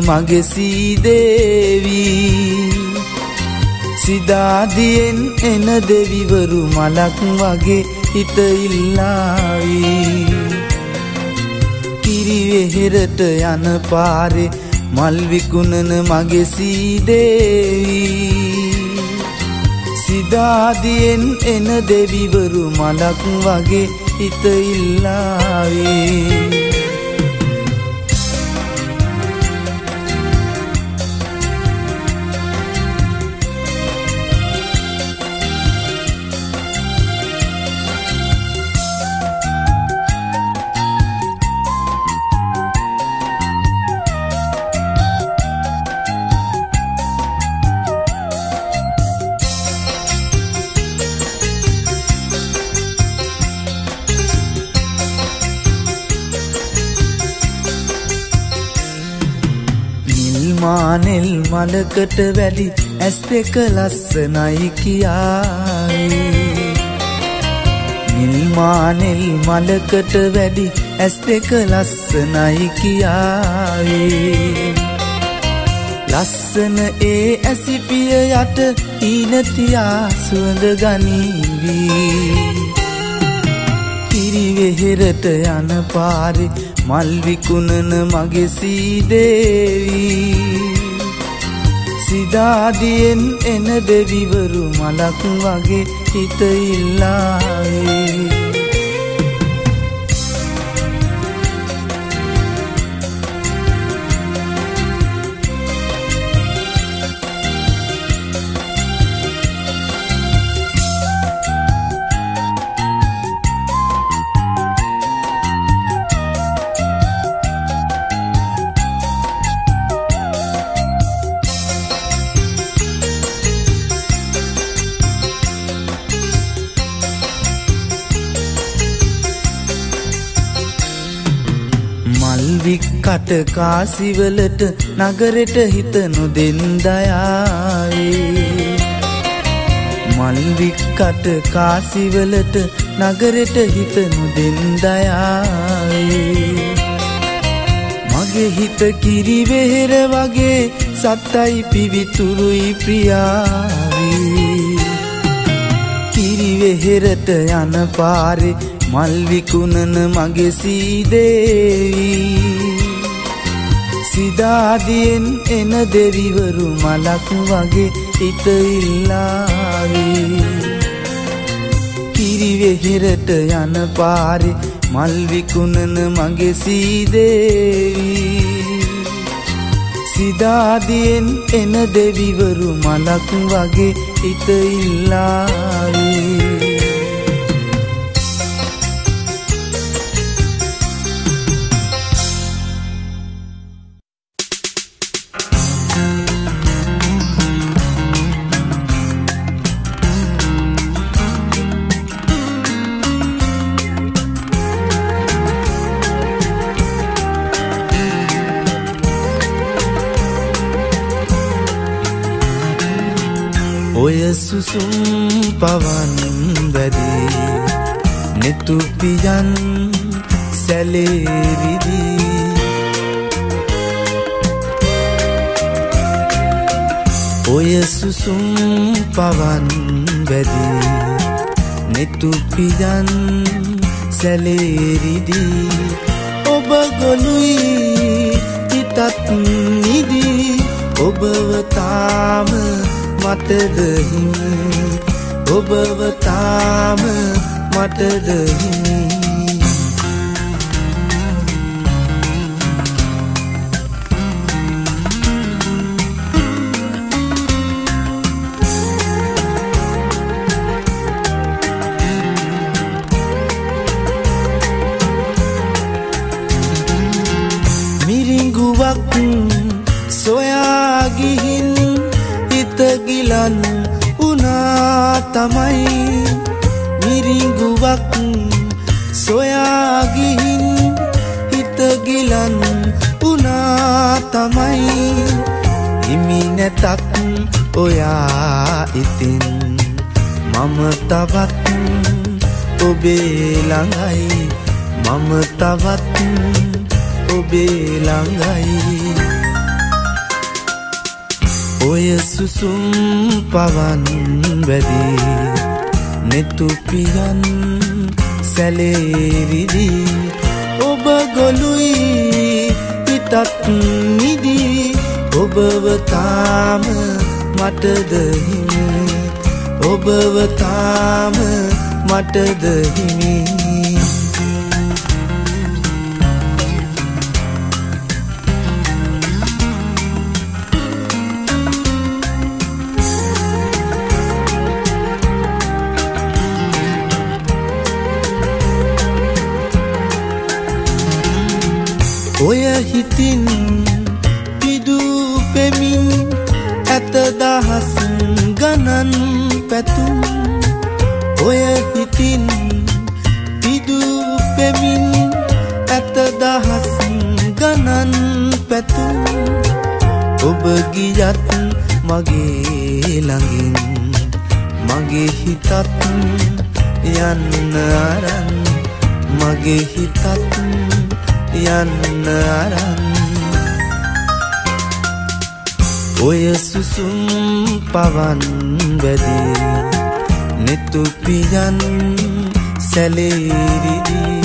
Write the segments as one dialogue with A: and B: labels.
A: මගෙසී දේවී සිදාදියෙන් එන දෙවිවරු මලක් වගේ හිත ඉල්ලාවී. කිරිවෙහෙරට යන පාරේ මල් විකුණන මගෙසී දේවී සිදාදියෙන් එන දෙවිවරු මලක් වගේ හිත ඉල්ලාවී. දෙකට වැඩි ඇස් දෙක ලස්සනයි කියායි නිල්මානෙල් මලකට වැඩි ඇස් දෙක ලස්සනයි කියායි ලස්සන ඒ ඇසිපිය යට ඊනතියා සුවඳ ගනීවී. කිරිවෙහෙරට යන පාරි මල්විකුණන මගේ සීදේවී. සිදාදියෙන් එන දෙවිවරු මලක් වගේ හිත ඉල්ලාවේ. කාසිවලට නගරෙට හිත නොදෙන්දයාවේ මල්වික්කට කාසිවලට නගරෙට හිත නොදෙන්දයාවේ මගේ හිත කිරිවෙහෙර වගේ සත්තයි පිවිතුරුයි ප්‍රියාවී. කිරිවෙහෙරට යන පාරෙ මල්විකුණන මගේ සීදේවී. සිදාදියෙන් එන දෙවිවරු මලක් වගේ හිත ඉල්ලාවේ. කිරිවෙහිරට යන පාරි මල් විකුණන මගේ සීදේවී. සිදාදියෙන් එන දෙවිවරු මලක් වගේ හිත ඉල්ලාවේ. සුසුම් පවන් වැදී නෙතුපියන් සැලේරිදී ඔය සුසුම් පවන් වැදී නෙතුපියන් සැලේරිදී ඔබ ගොලුයි හිතත් නිදී ඔබවතාම මටද හිමි ඔබව තාම මටද හිමි ඔයා ඉතින් මම තවත් ඔබේ ළඟයි. මම තවත් ඔබේ ළඟයි. ඔය සුසුම් පවන් වැඩි නෙතුපියන් සැලේරිදී ඔබ ගොලුයි පිතත් නිදී. ඔබවතාම මටද හිමි? ඔබවතාම මටද අරන්. ඔය සුසුම් පවන් වැදී නෙතුපියන් සැලේරිදී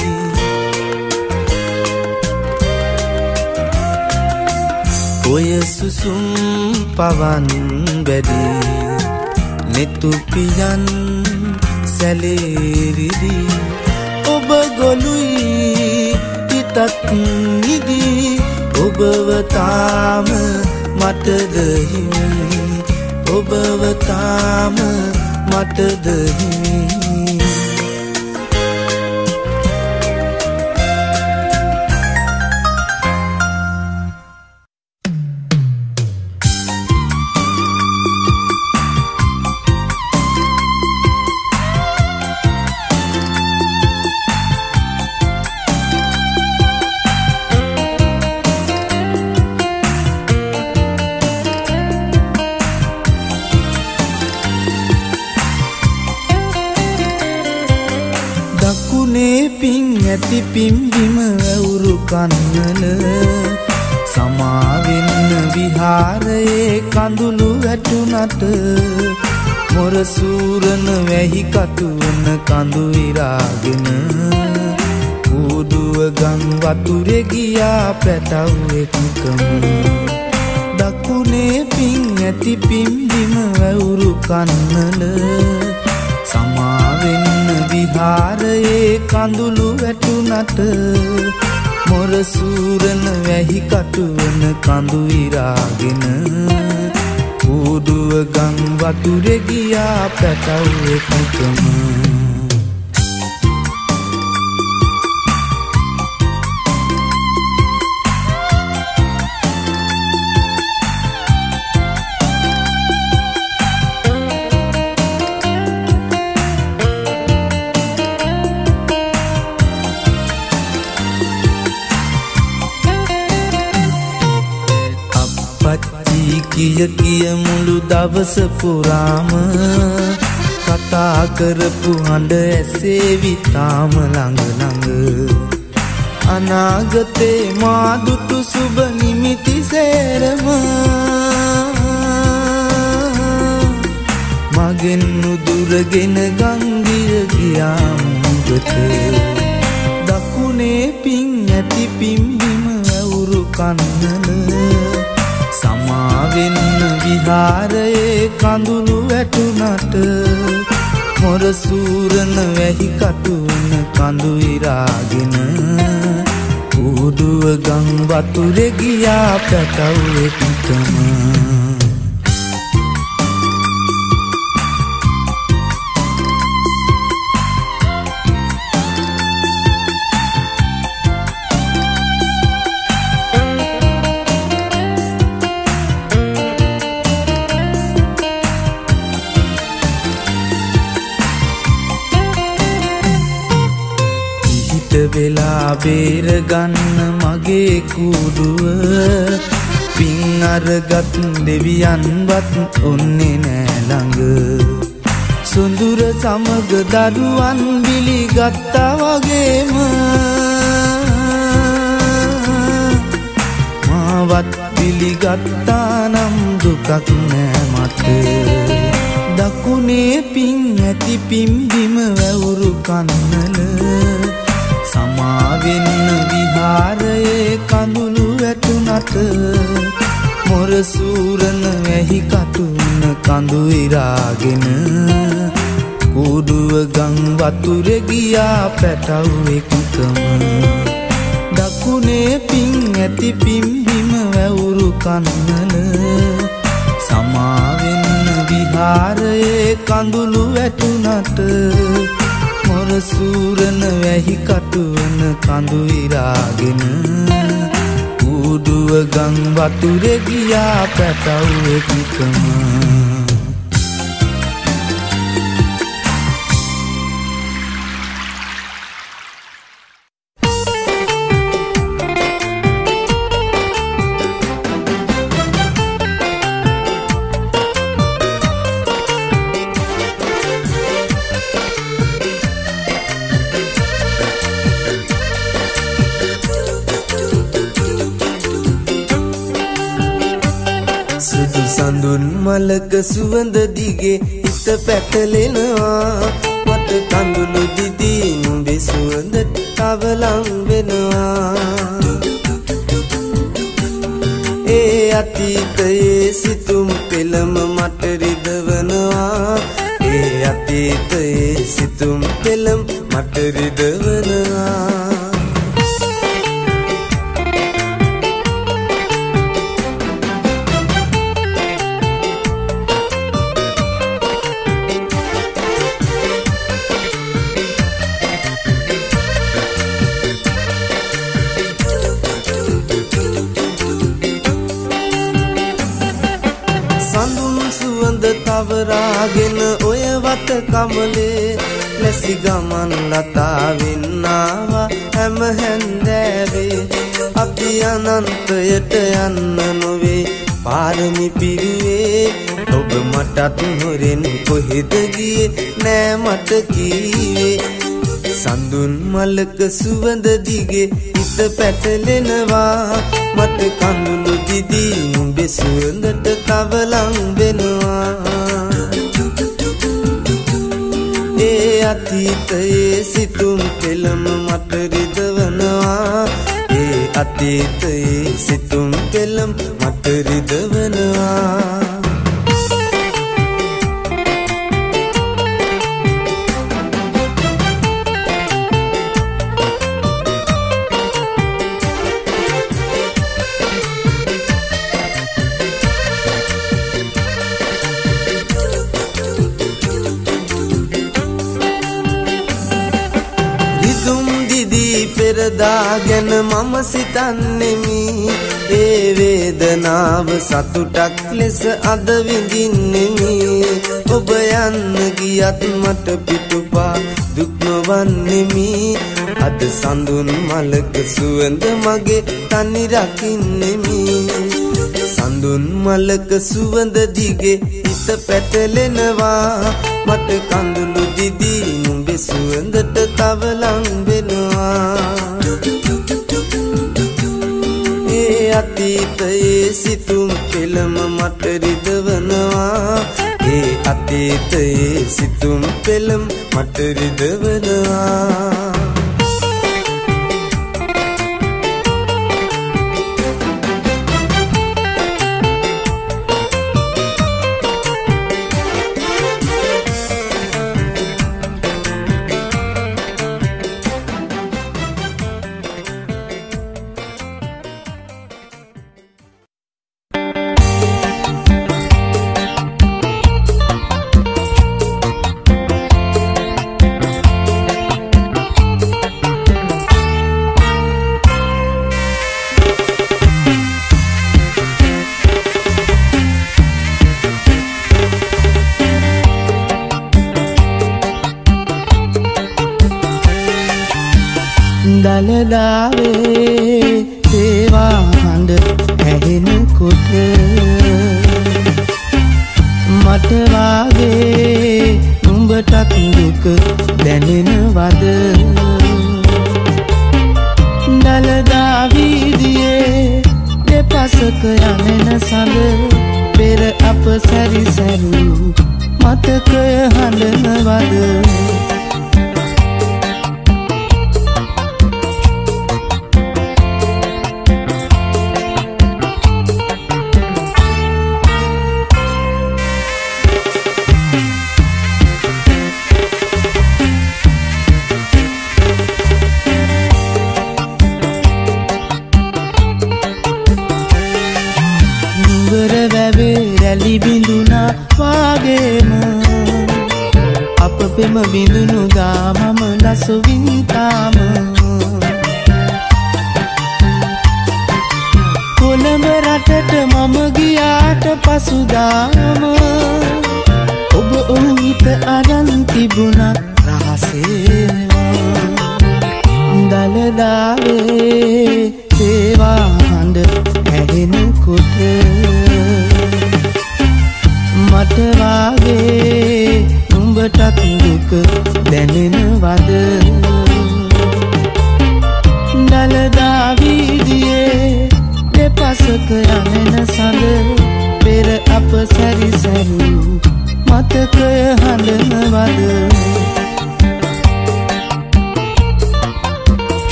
A: ඔය සුසුම් පවන් වැඩි නෙතුපියන් සැලේරිදි ඔබ හිතත් නිදි ඔබවතාම මටද හිමි. ඔබවතාම මටද වැහි කටුවන කඳු විරාගෙන කූඩුව ගං වතුරෙ ගියා පැටව් එක්කම. දකුණේ පින් ඇති පිම්බිම වැවුරු කන්නල සමාවෙන්න විහාරයේ කඳුළු වැටුනට මොරසූරන වැහි කටුවන කඳු ඉරාගෙන කූඩුව ගං වතුරෙ ගියා පැටව් එකකම. කිය කිය මුළු දවස පුරාම කතා කරපු හඬ ඇසේවි තාම ළඟ ළඟ. අනාගතේ මා දුටු සුබ නිමිති සේරම. මගෙන් නුදුරගෙන ගංගිය ගියා මුගට දකුණේ පින් ඇති පිම්බිම ඇවුරු කන්නල සමාවෙන්න විහාරයේ කඳුළු වැටුනට මොරසූරන වැහි කටුවන කඳු ඉරාගෙන කූඩුව ගං වතුරෙ ගියා පැටව් එක්කම. බේරගන්න මගේ කුඩුව. පින් අරගත් දෙවියන්වත් ඔන්නේ නෑළඟ සුඳුර සමග දරුවන් බිලිගත්තා වගේම. මාවත් පිළිගත්තා නම් දුකක් නෑ මට. දකුණේ පින් ඇති පිම්බිම වැවුරු කන්නල. සමාවෙන්න විහාරයේ කඳුළු වැටුනට මොරසූරන වැහි කටුන්න කඳු ඉරාගෙන කූඩුව ගං වතුරෙ ගියා පැටව් එකකම දකුණේ පින් ඇති පිම්බිම වැවුරු කන්නල සමාවෙන්න විහාරයේ කඳුළු වැටුනට මොරසූරන වැහි කටුවන කඳු ඉරාගෙන ඌඩුව ගං වතුරෙ ගියා පැටව් එකකම. මලක සුවඳ දිගේ හිත පැටලෙනවා. මට කඳුළු දිදී නුඹේ සුවඳට තවලම් වෙනවා. ඒ අත අතීතයේ සිතුම් පෙළම මට රිදවනවා. ඒ අතීතයේ සිතුම් පෙළම් මට රිදවනවා. කමලේ ලැසි ගමන් ලතාවෙන්නාවා හැම හැන්දෑවේ. අපි අනන්තයට යන්න නොවේ. පාරමි පිරුවේ. ඔබ මටත් හොරෙන් කොහෙද ගියේ? නෑ මට කීවේ. සඳුන් මලක සුවඳ දිගේ හිත පැටලෙනවා. මට කඳුළු දිදී නුඹේ සුවඳට තවලං වෙනවා. අතීතයේ සිතුම් පෙළම මට රිදවනවා. ඒ අතීතයේ සිතුම් පෙළම් මට රිදවනවා. සතුටක් ලෙස අද විඳින්නෙමි. ඔබ යන්න ගියත් මට පිටුපා දුක් නොවන්නෙමි අද සඳුන් මලක සුවඳ මගේ තනි රකින්නෙමි. සඳුන් මලක සුවඳ දිගේ හිත පැටලෙනවා. මට කඳුළු දිදී නුඹේ සුවඳට තව ලං වෙනවා ඒ අතීතයේ සිතුම් පෙළම මට රිදවනවා. ඒ අතීතයේ සිතුම් පෙළම් මට රිදවනවා.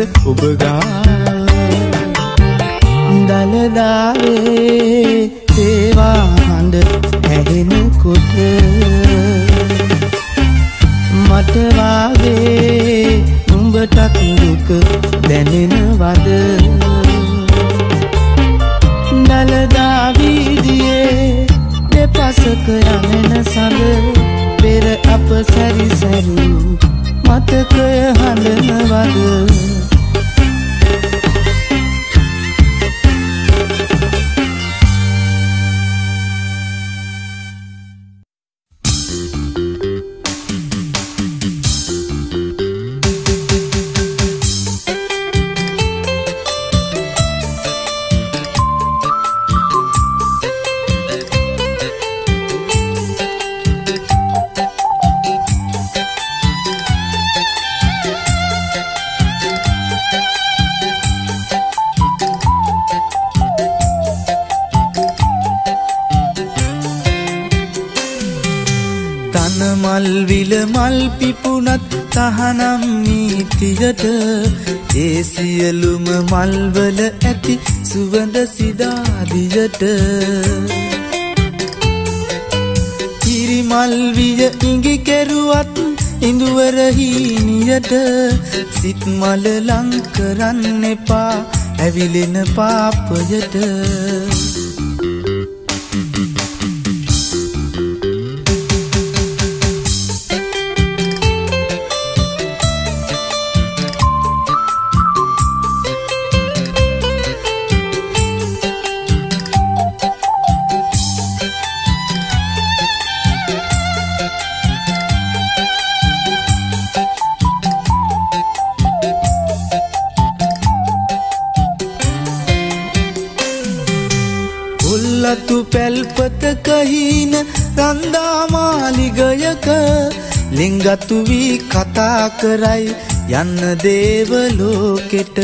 A: මගේ සිදාදියට කිරිමල්විය ඉඟි කෙරුවත් ඉඳුවරහීනියට සිත්මල ලංකරන්න එපා ඇවිලෙන පාපයට. පැල්පතකහින රන්දාමාලිගයක ලිංගතු වී කතා කරයි යන්න දේවලෝකෙට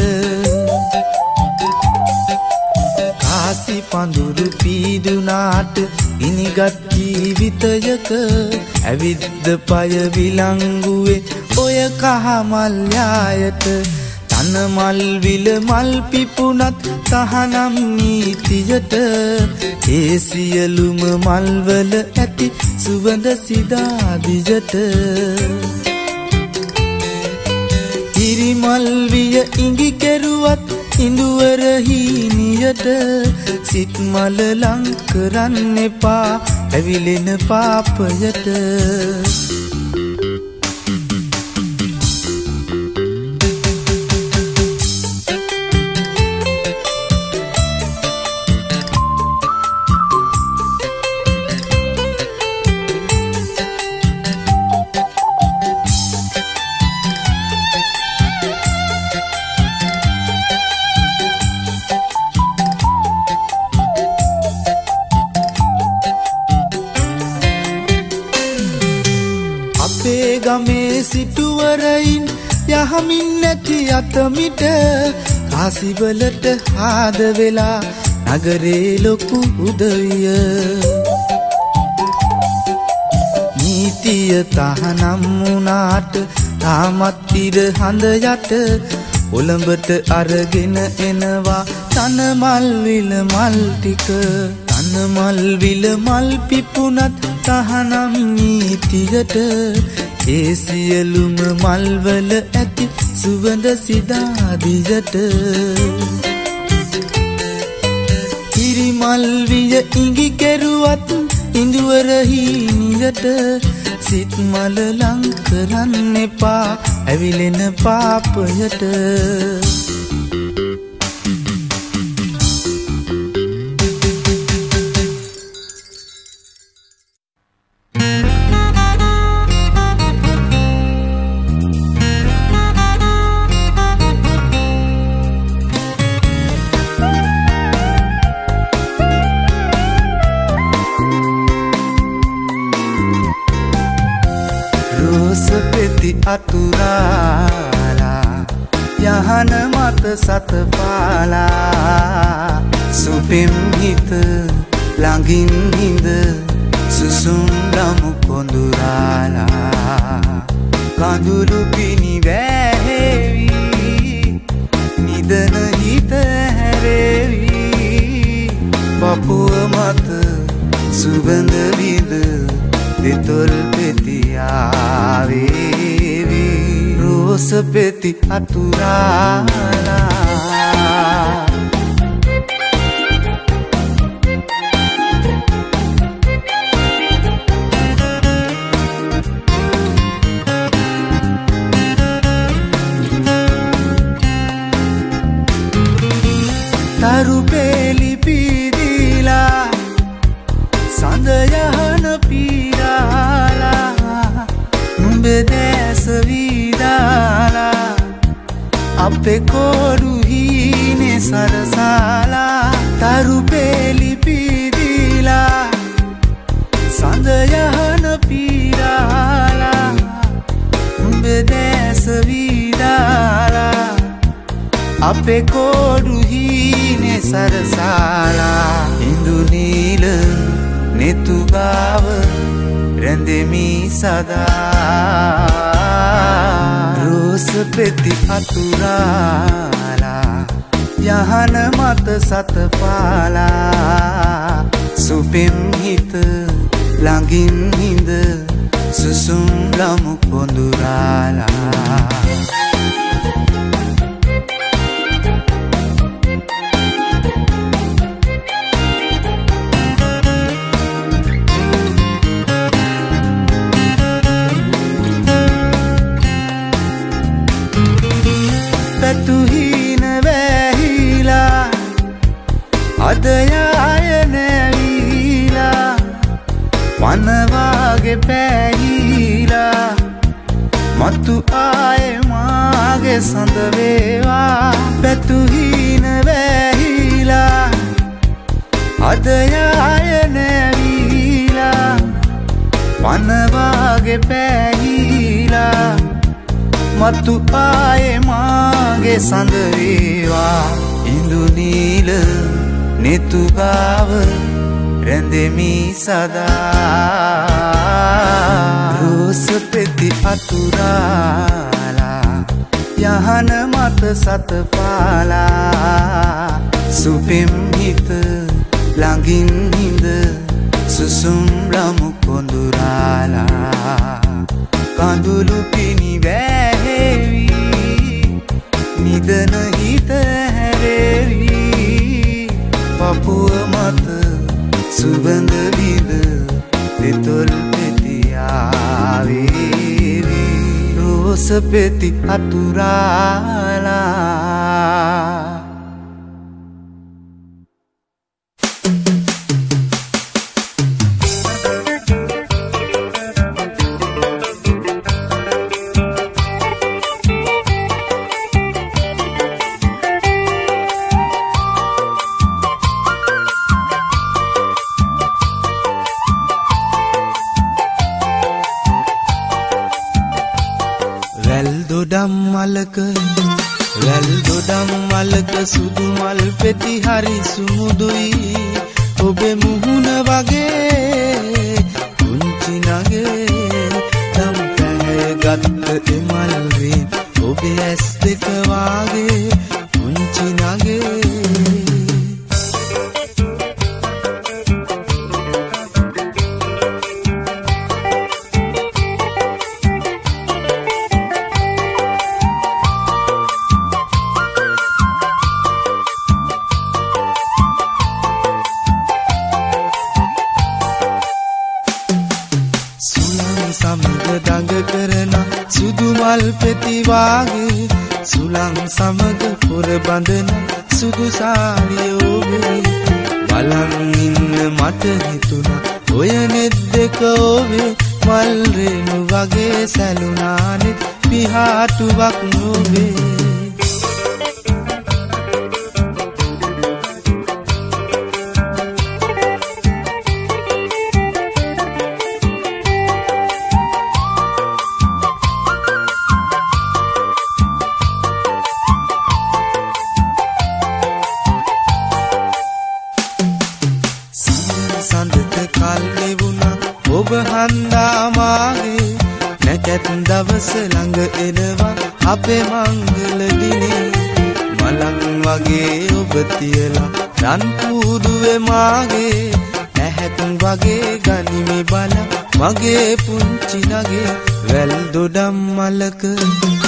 A: කාසි පඳුරු පීදුනාට ඉනිගත් ජීවිතයක ඇවිද්ද පය විලංගුවේ ඔය කහමල්යායට තනමල් විල මල් පිපුනත් තහනම් නීතියට ඒ සියලුම මල්වල ඇති සුවඳ සිදාදිජට ඉරිමල් විය ඉඟි කෙරුවත් ඉඳුවරහීනියට සිත්මල ලංකරන්න එපා ඇවිලෙන පාපයට. අතමිට කාසිවලට හාද වෙලා නගරේ ලොකු උදවිය. නීතිය තහනම් වුණාට තාමත්තිර හඳ යට ඔළඹට අරගෙන එනවා තනමල්විල මල්ටික තනමල්විල මල් පිපුනත් තහනම් නීතියට ඒ සියලුම මල්වල ඇති සුවඳ සිදාදියට කිරිමල්විය ඉඟි කෙරුවත් ඉඳුවරහීනියට සිත්මල ලංකරන්න එපා ඇවිලෙන පාපයට. වතුරාලා යහන මත සතපාලා. සුපෙම් හිත ළඟින් හිඳ සුසුම් ළමු කොඳුරාලා. කඳුළු පිණි වැහෙවි නිදන හිත හැරෙවි. පපුව මත සුගඳ විඳ දෙතොල් පෙතියාවේ දොස පෙති අතුරාලා වෙති අතුරා. දොඩම් මලක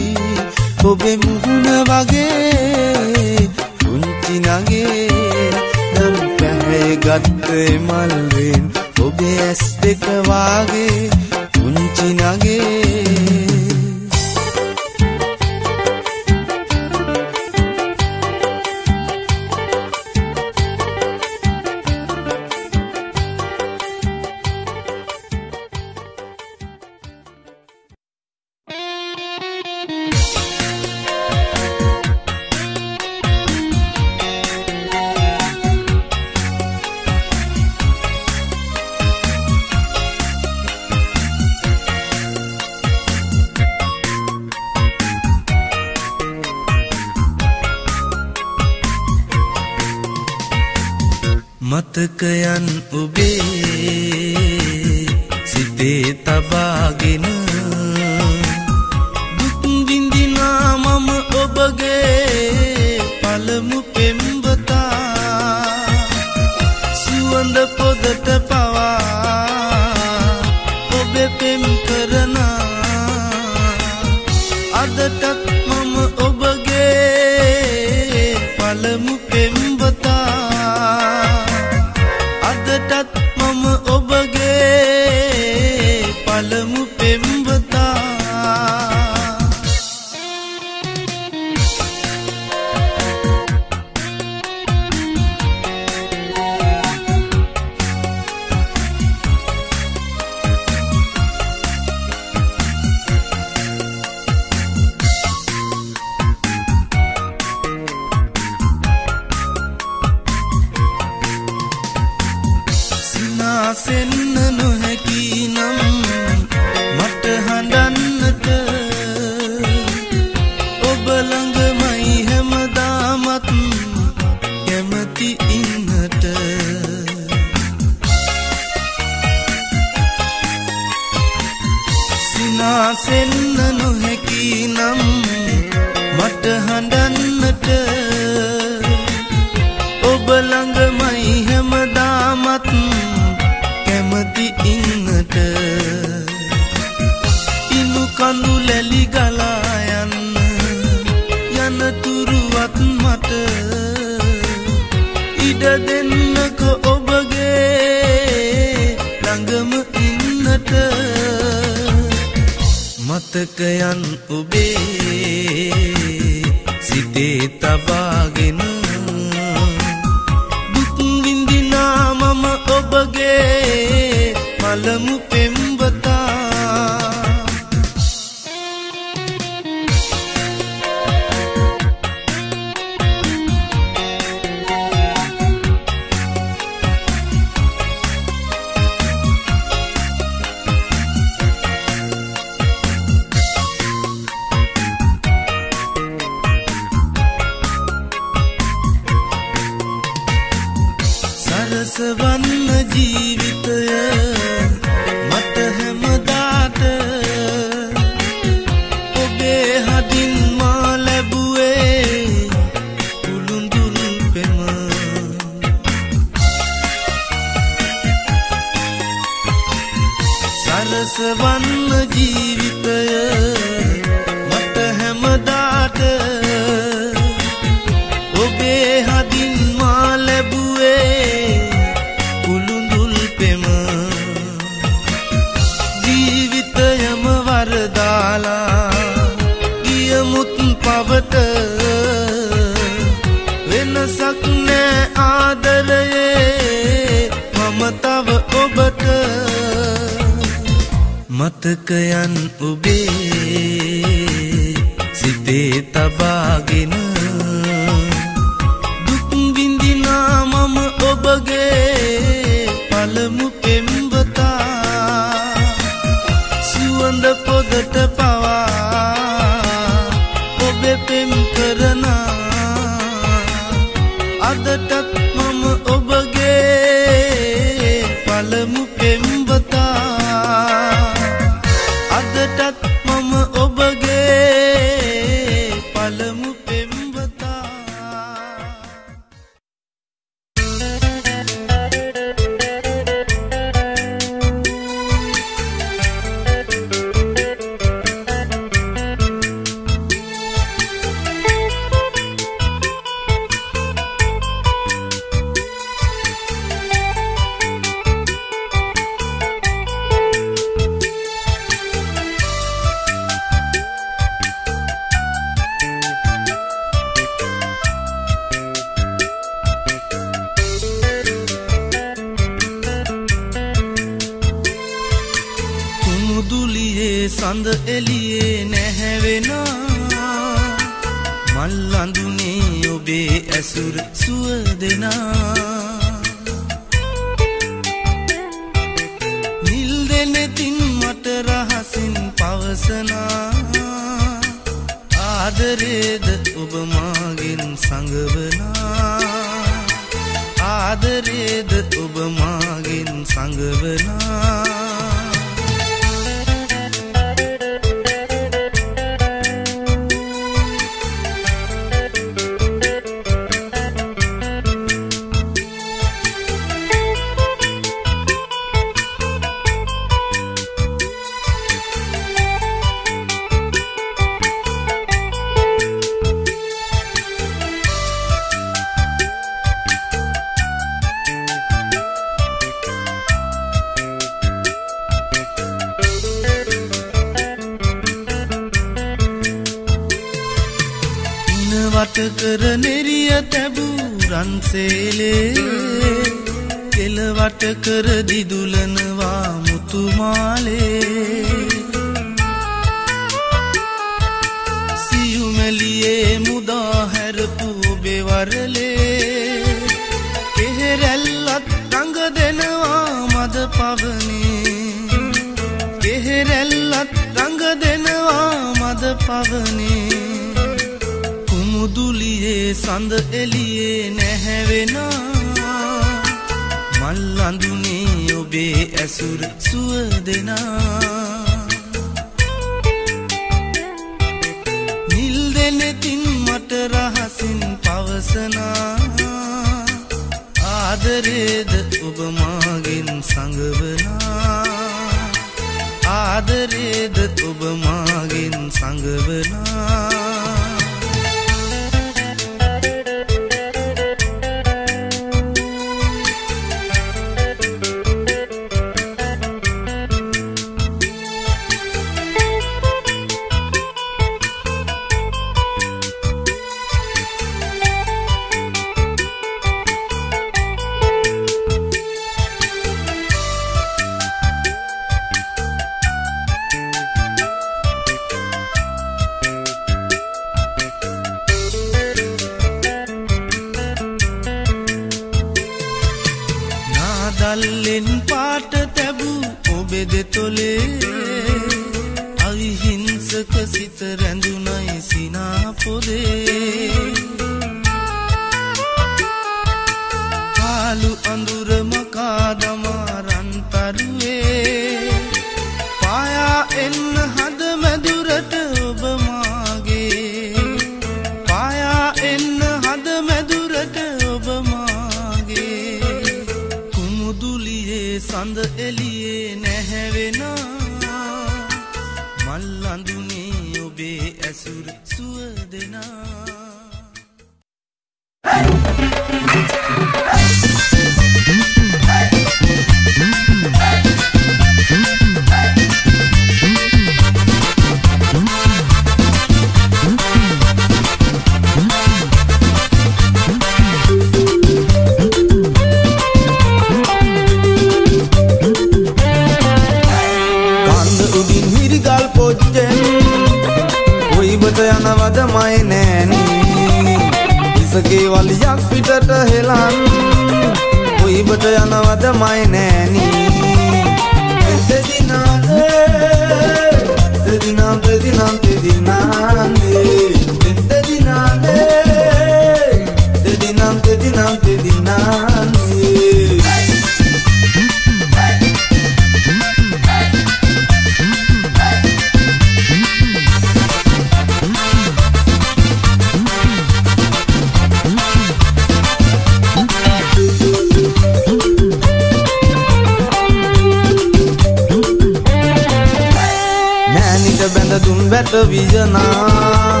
A: මට විජනා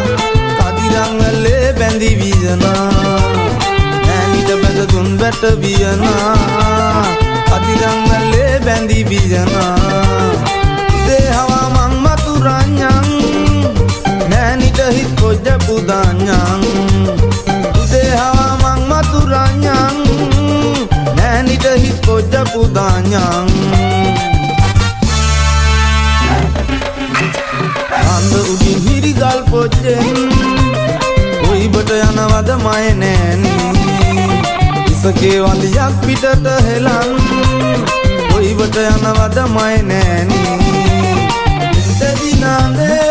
A: කදිරංවල්ලේ බැඳි වියනා නෑනිට බැඳ දුන් වැට වියනා කදිරංවල්ලේ බැඳි වියනා දේහවා මං මතුරඥන් නෑනිට හිත් කොජ්ජ පුදාඥන් දේහවා මං මතුරඥන් නෑනිට හිත් කොජ්ජ පුදාඥන් යනවද මය නෑනී ඉසකේ වලියක් පිටට හෙලන් ඔයිවට යනවද මය නෑනී තෙදිනානේ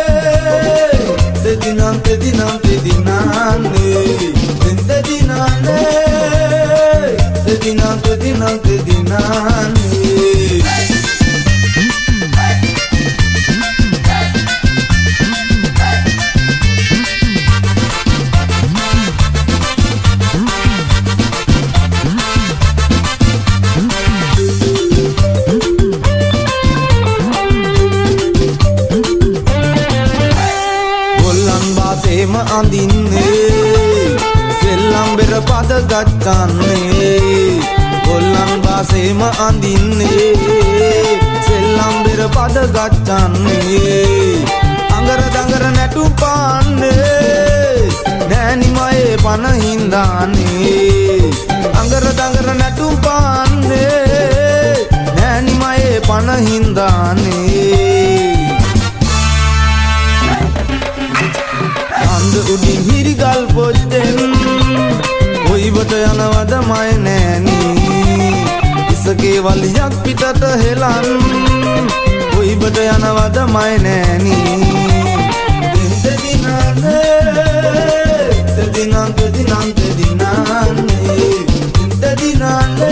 A: තෙදිනම් තෙදිනම් තෙදිනානේ තෙදිනානේ තෙදිනම් තෙදිනම් ගච්චන්නේ ගොල්ලන් බාසේම අඳින්නේ. සෙල්ලම් බෙර පද ගච්චන්නේ අඟර දඟර නැටු පාන්නේ. නෑනිමයේ පන හින්දාන්නේ. අඟර දඟර නැටු පාන්නේ. නෑනිමයේ පන හින්දාන්නේ. අන්ද උඩින් හිරිගල් පොච්චෙන් ඔයිවට යනවද මය නෑනී ඉසගේ වලියක් පිටට හෙලන්. ඔයිබට යනවද මය නෑනී දෙදදිනනේ දෙදිනන් දෙදිනන් දෙදිනන්නේ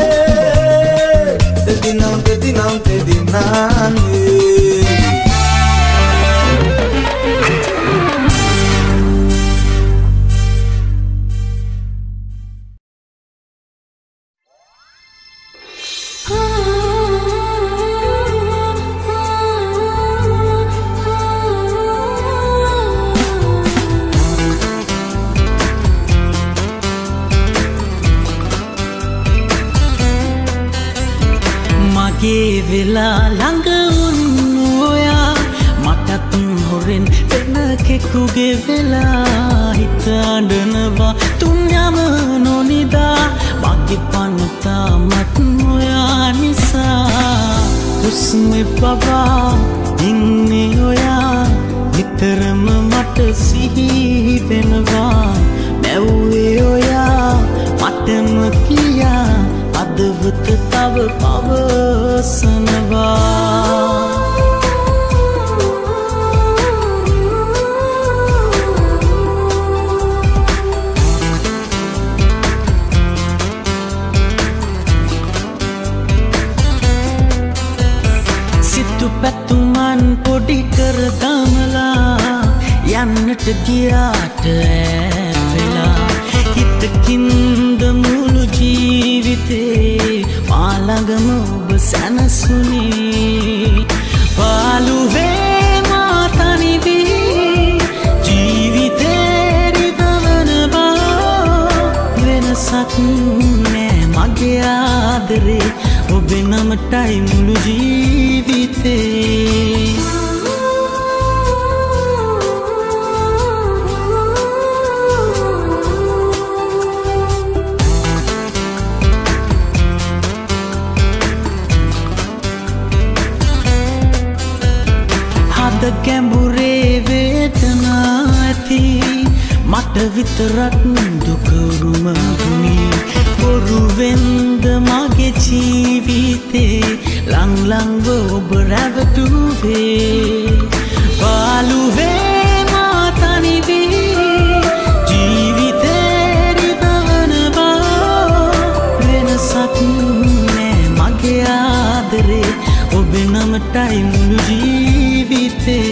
B: ඔබේ නමටයි මුළු ජීවිතේ.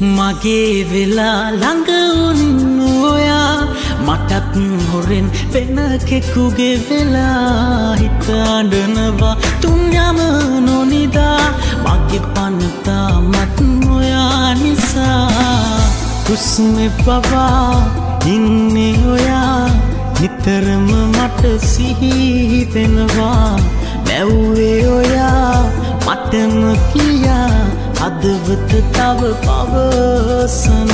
B: මගේ වෙලා ළඟවුන් ඔයා මටත් හොරෙන් වෙන කෙකුගේ වෙලා හිත අඩනවා තුන්යම නොනිදා මගේ පනතා මත් ඔයා නිසා. හුස්මෙ පවා ඉන්නේ ඔයා. නිතරම මට සිහිවෙනවා නැව්වේ ඔයා මටම කියා අදවත තව පවසනවා.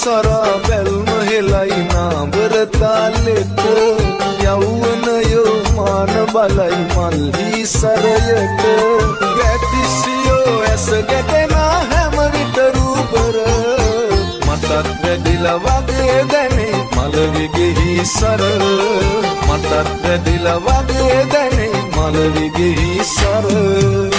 A: සරබැල්ම හෙලයි නාබරතාලෙත යව්වනයෝ මාන බලයි මල්දී සරයට ගැතිසියෝ ඇස ගැටෙනා හැමවිට රූපර මතත් වැඩිලා වගේ දැනේ මලවිගෙහි සර මතත් වැඩිලා වගේ දැනේ මලවිගෙහි සර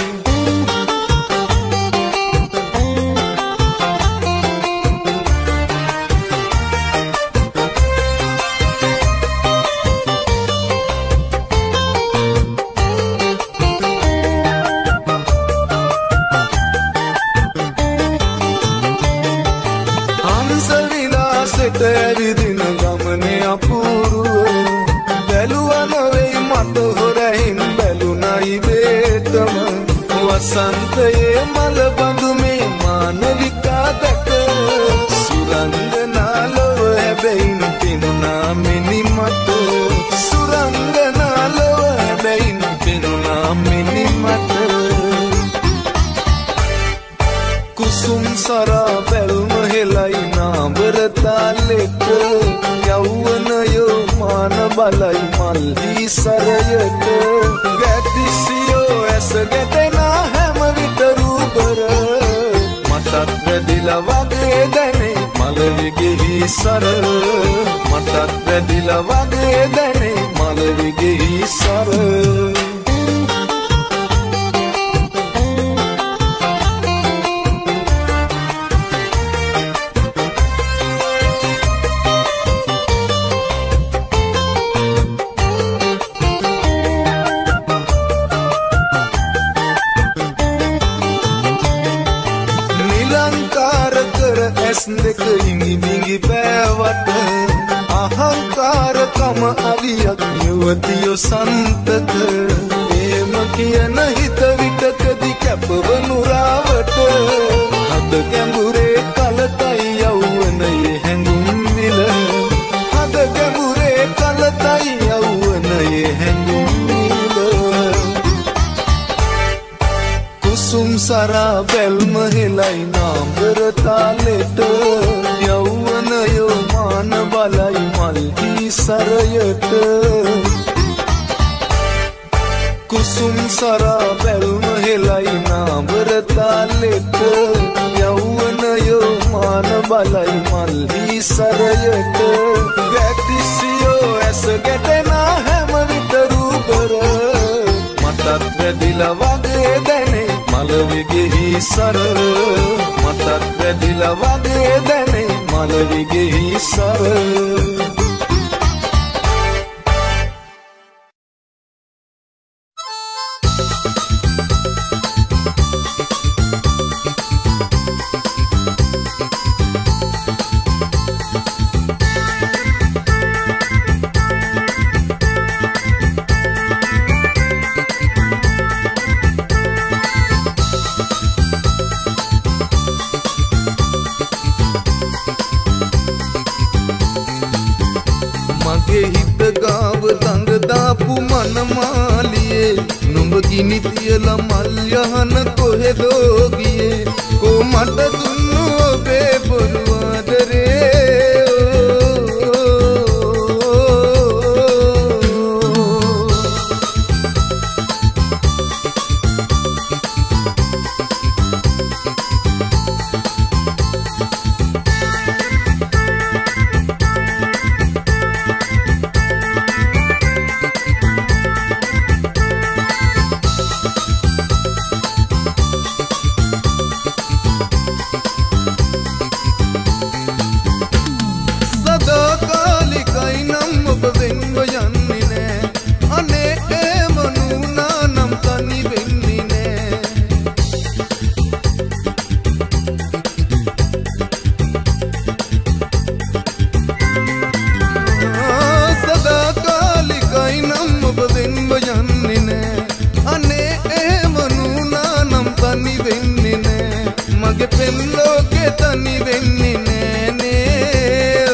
A: සෙල්ලෝකෙ තනි වෙන්නේ නෑනේ.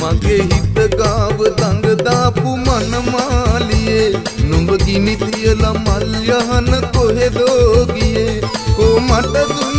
A: මගේ හිත ගාව ළඟ දාපු මනමාලියේ. නුඹ ගිනි තියලා මල් යහන කොහෙදෝ ගියේ? කො මට දුන්න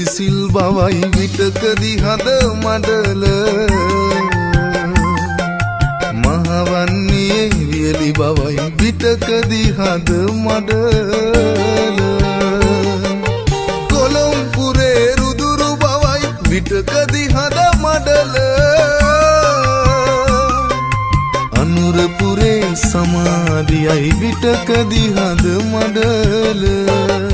A: සිසිල් බවයි විටකදි හඳ මඩල. මහවන්නේ වියලි බවයි විටකදි හඳ මඩල. කොළොම්පුරේ රුදුරු බවයි විටකදි හඳ මඩල. අනුරපුරේ සමාධියයි විටකදි හඳ මඩල.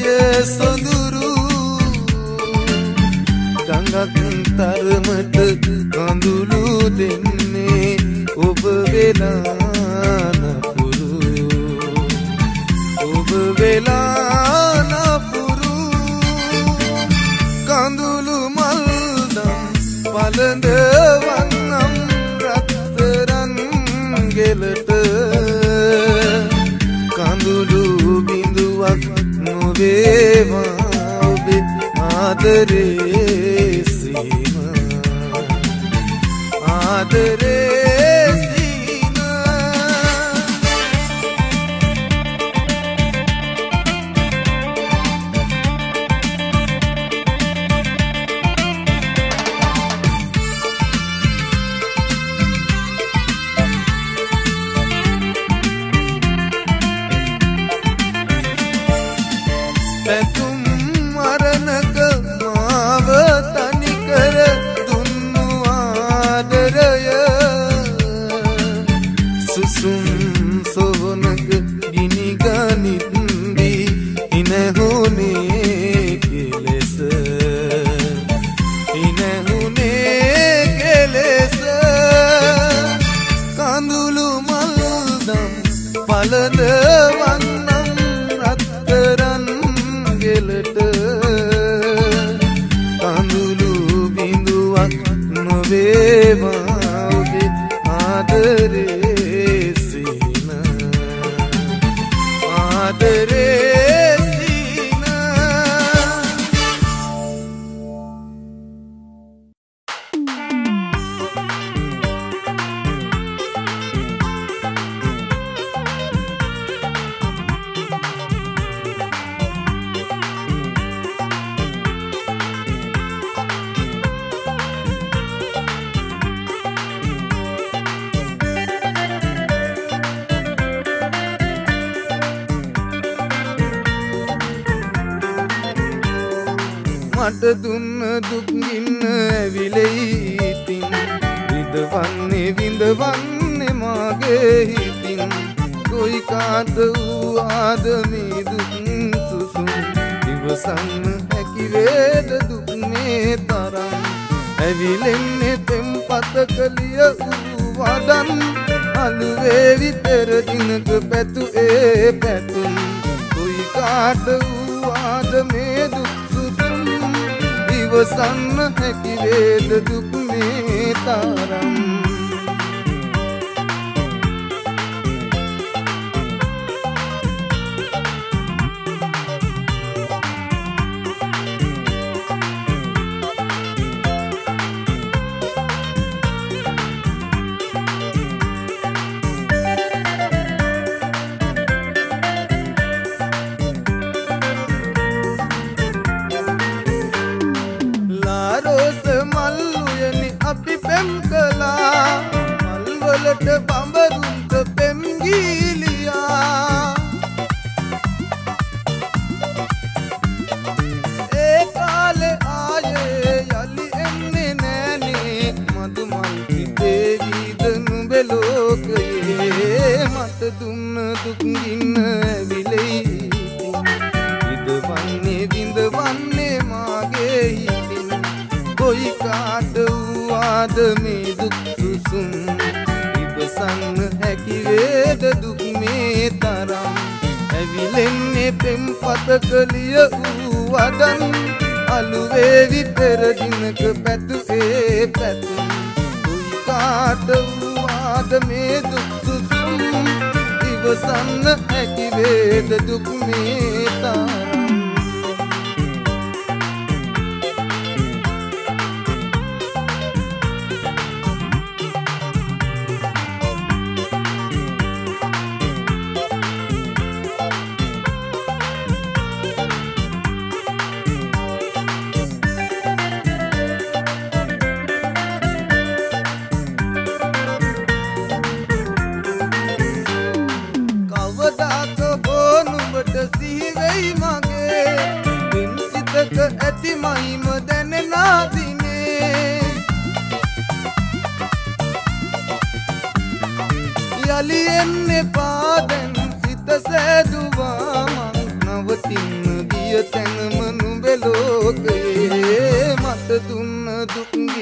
A: සුවය සොඳුරු ගඟක් තරමට කඳුළු දෙන්නේ ඔබ වෙලාන පුරු ඔබ වෙලා දේවා ඔබේ ආදරේ සීම ආදරේ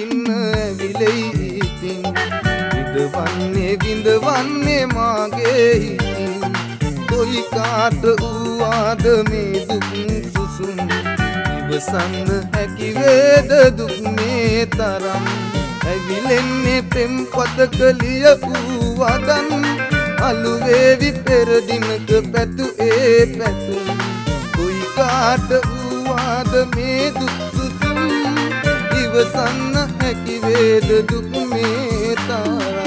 A: ගන්න ඇවිලෙයි ඉතින්. විඳවන්නේ විඳවන්නේ මාගේ හිතින් කොයි කාට වූවාද මේ දුක් සුසුම් ඉවසන්න හැකි වේද දුක් මේ තරම්? ඇවිලෙන්නේ පෙම් පතක ලියපු වදන්. අලු වේවි පෙර දිනක පැතු ඒ පැතුම්. කොයි කාට වූවාද මේ දුක් ඉවසන්න හැකිවේද දුක්මේතා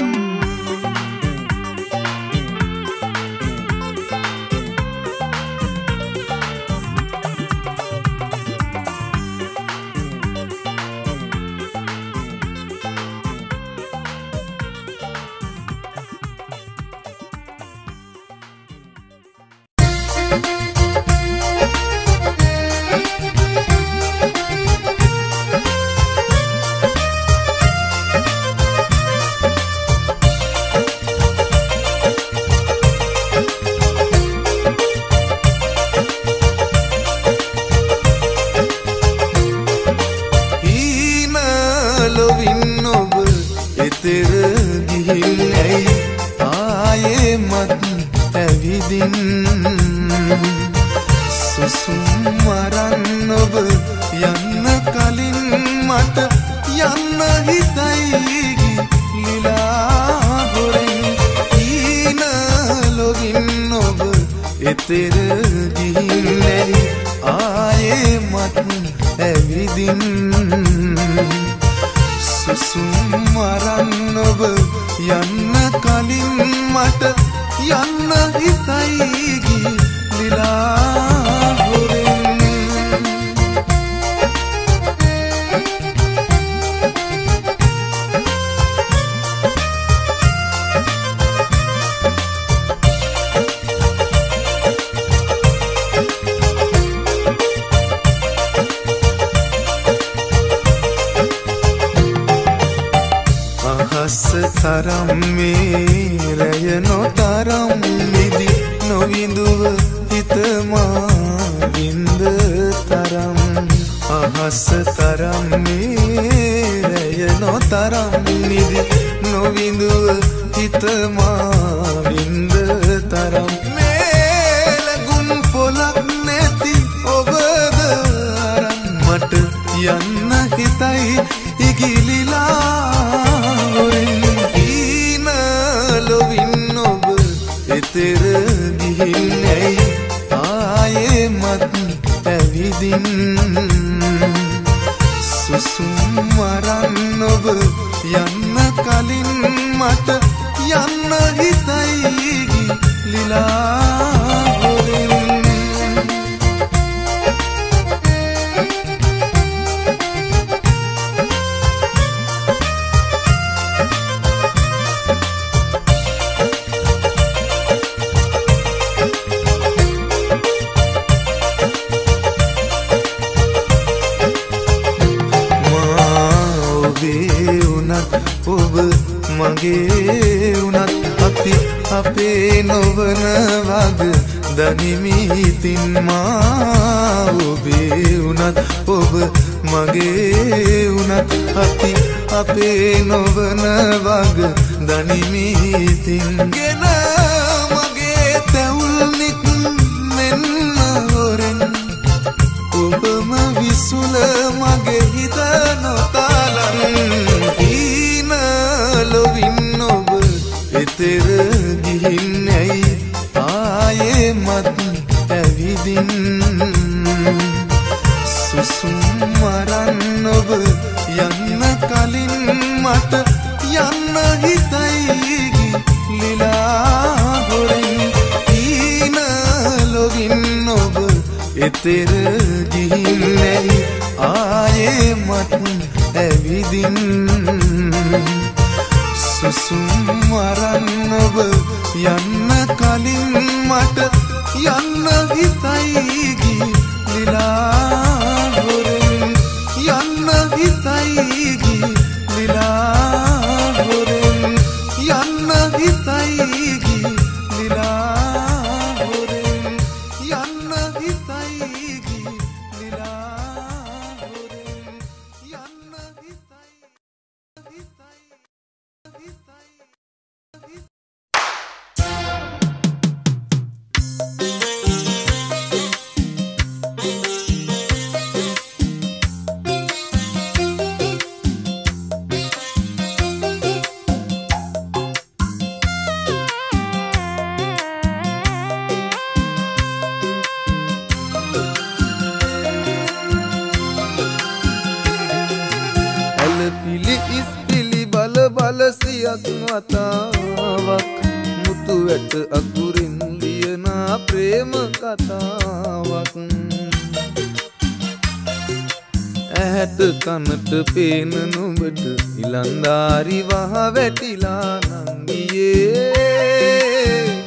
A: පේන නොඹට ඉලන්දාරි වහ වැටිලා නංගියේ.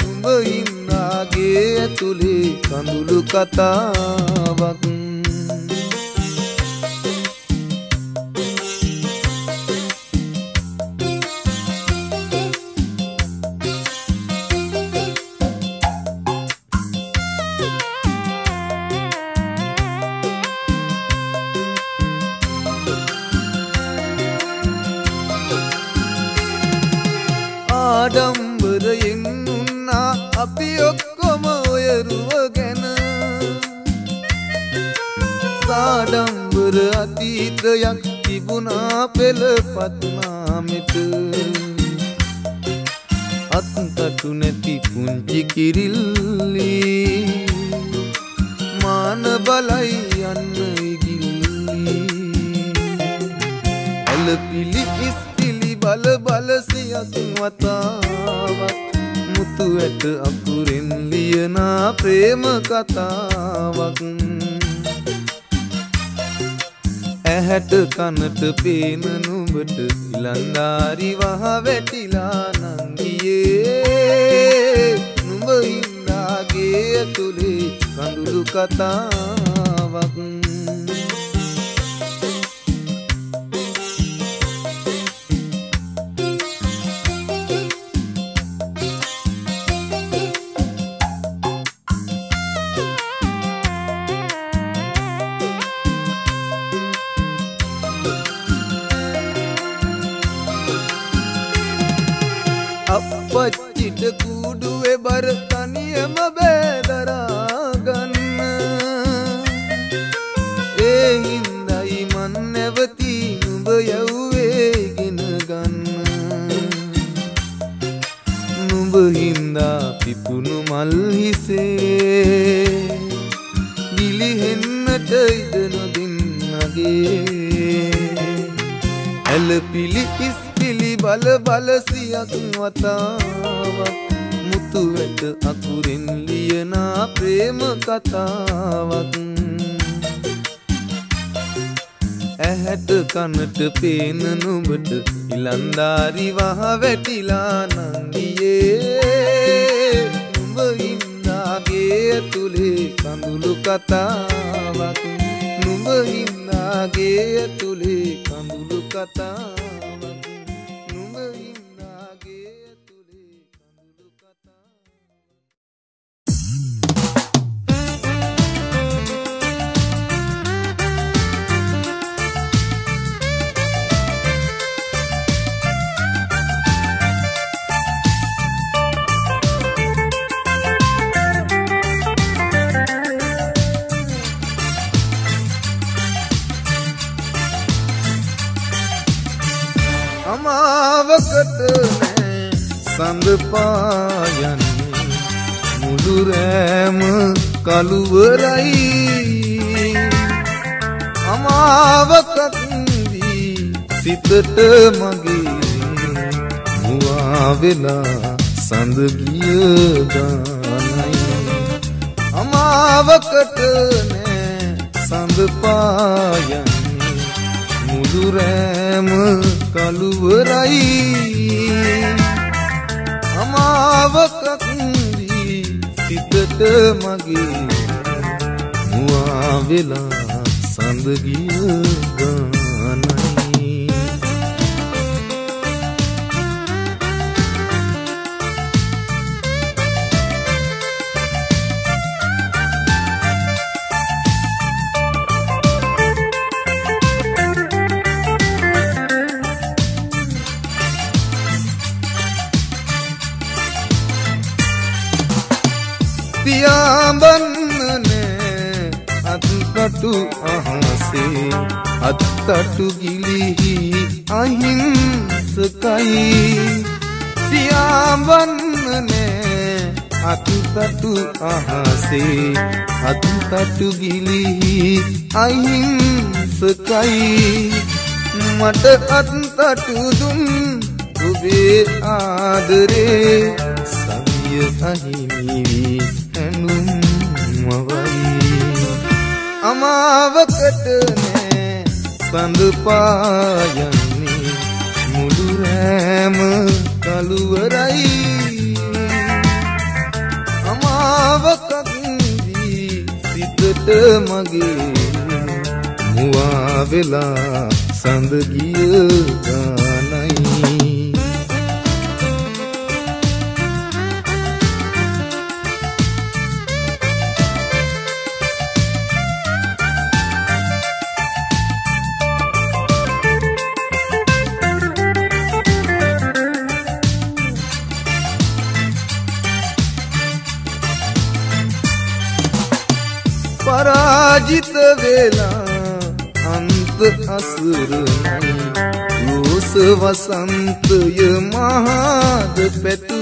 A: උඹ ඉන්නාගේ ඇතුලේ කඳුළු කතා අත්කටු අහසේ අත්තටු ගිලිහි අහිංසකයි. පියාඹන්නනේ අත්කටු අහසේ අත්තටු ගිලිහි අහිංසකයි. මට අත්තටු දුන් ඔබේ ආදරේ සවිය අහිමිවී හැනුම් මවයි අමාවකට නෑ. සඳ පායන්නේ මුළු රෑම කළුවරයි අමාවකක්දී සිතට මගේ මුවා වෙලා සඳ ගිය ගානයි පරාජිත වෙලා අන්ත අසුරනයි රෝස වසන්තය මහාද පැතු.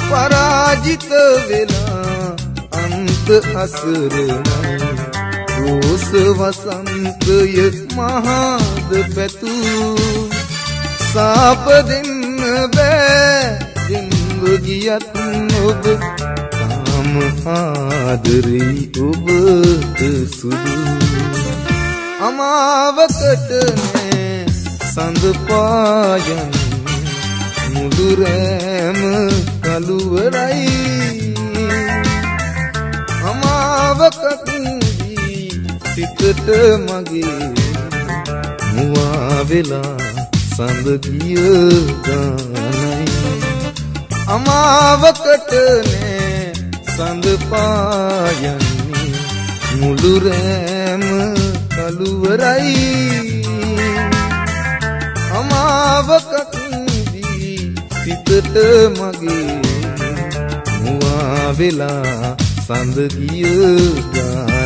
A: පරාජිත වෙලා අන්ත අසුරනයි රෝස වසන්තය මහාද පැතු. සාප දෙන්න බෑ දෙන්ව ගියත් ඔබ තාම ආදරෙයි ඔබට සුදු. අමාවකට නෑ සඳ පායන්නේ මුළු රෑම කළුවරයි. අමාවකදී සිතට මගේ මුවා වෙලා සඳ ගිය ගානයි. අමාවකට නෑ සඳ පායන්නේ මුළු රෑම කළුවරයි. අමාවකක්දී සිතට මගේ මුවා වෙලා සඳ ගිය ගානයි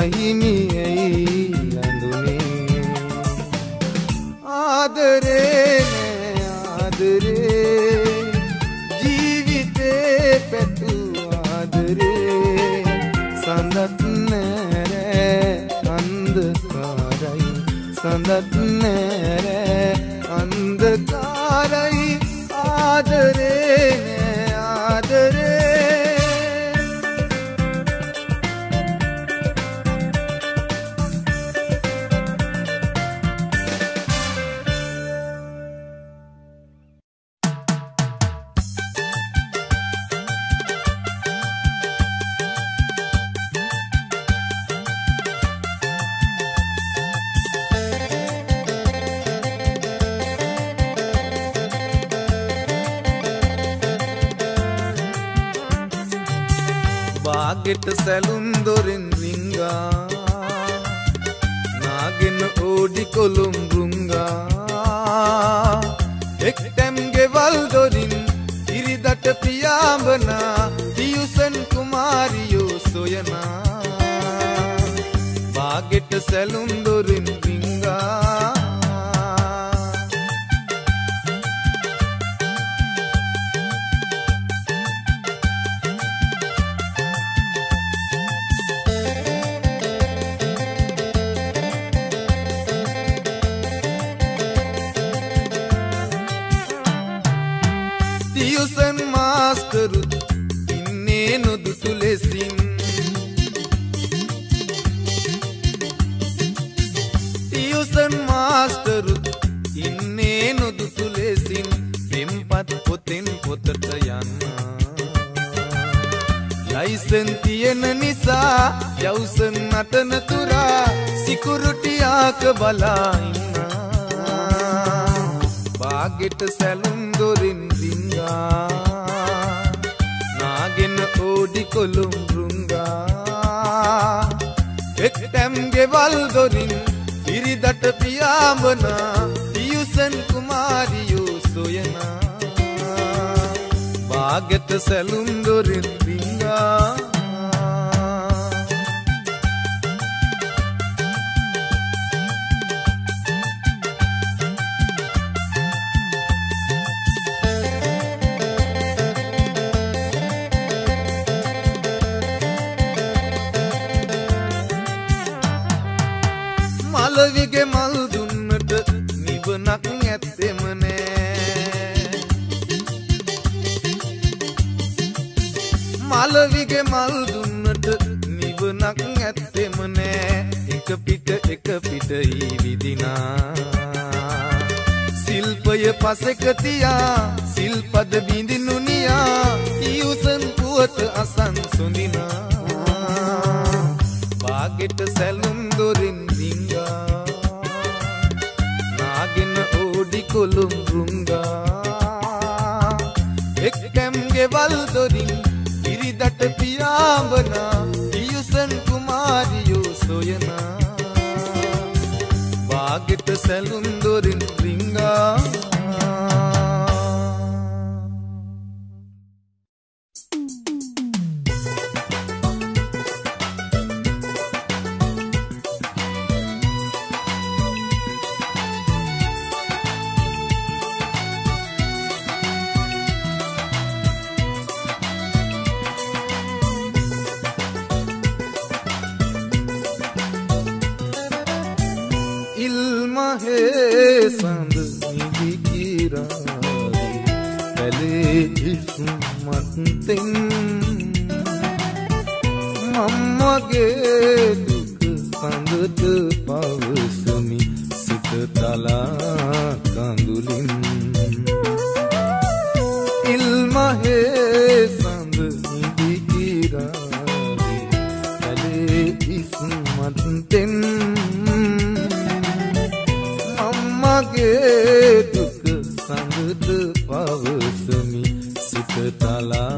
A: මට ඉස්මත්තෙන් අම්මගේ දුක සඳද පවසමි සිත තලා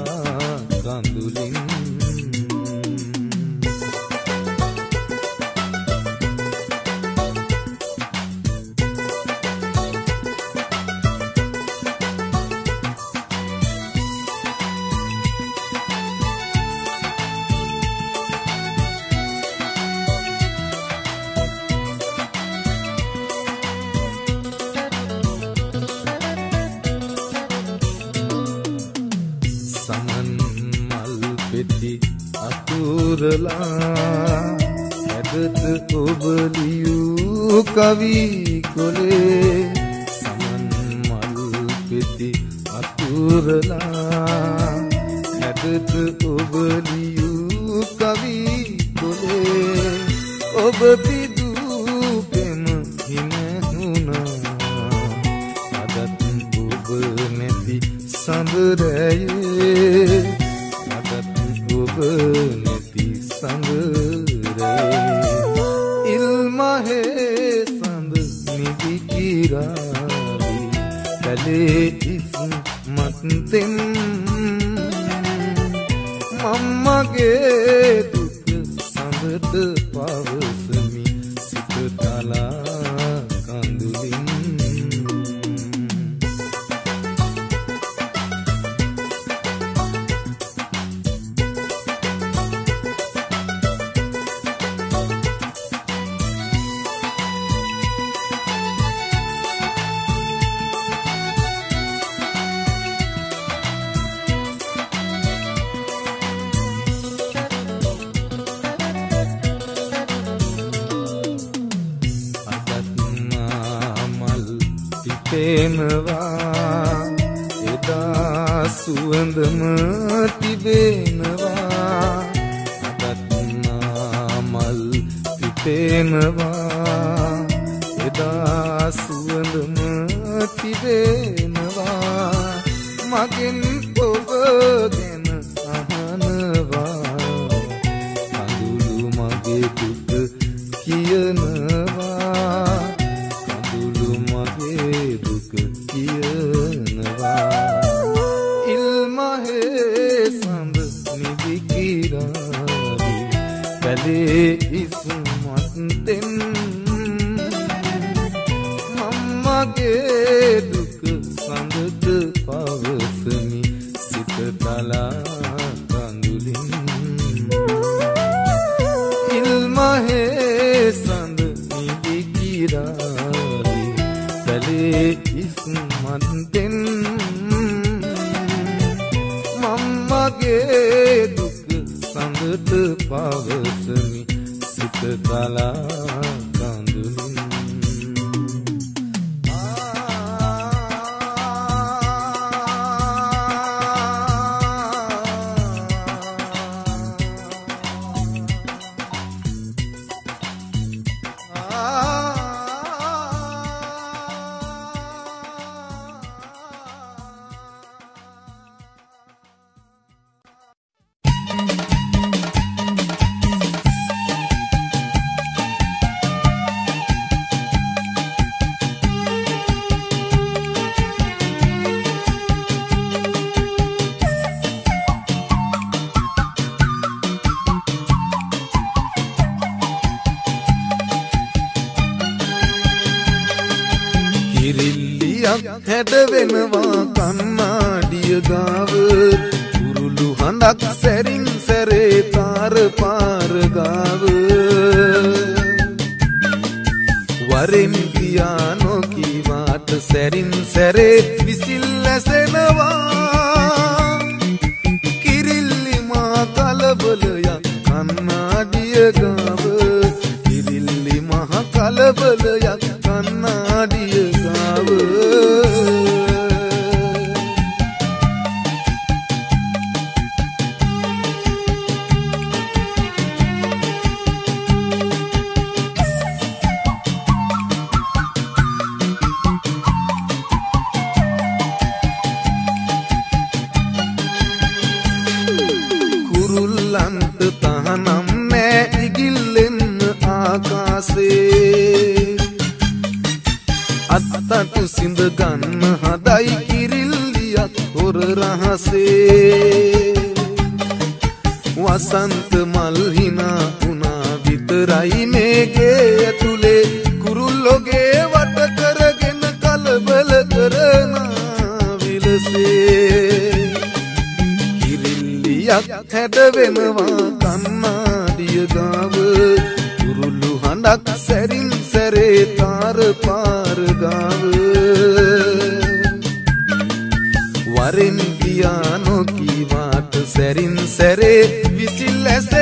A: අත්තට සිඳ ගන්න හදයි කිරිල්ලියක් හොර රහසේ. වසන්ත මල් හිනා වුණා විතරයි මේකේ ඇතුලේ. කුරුල්ලෝගේ වට කරගෙන කලබල කරන විලසේ. කිරිල්ලියක් හැඩ වෙනවා කන්නාඩිය ගාව. කුරුල්ලු හඬක් සැරින් වේ තාර පාර ගාව. වරින් පියානෝ කීවාට සැරින් සැරේ විසිල් ඇසේ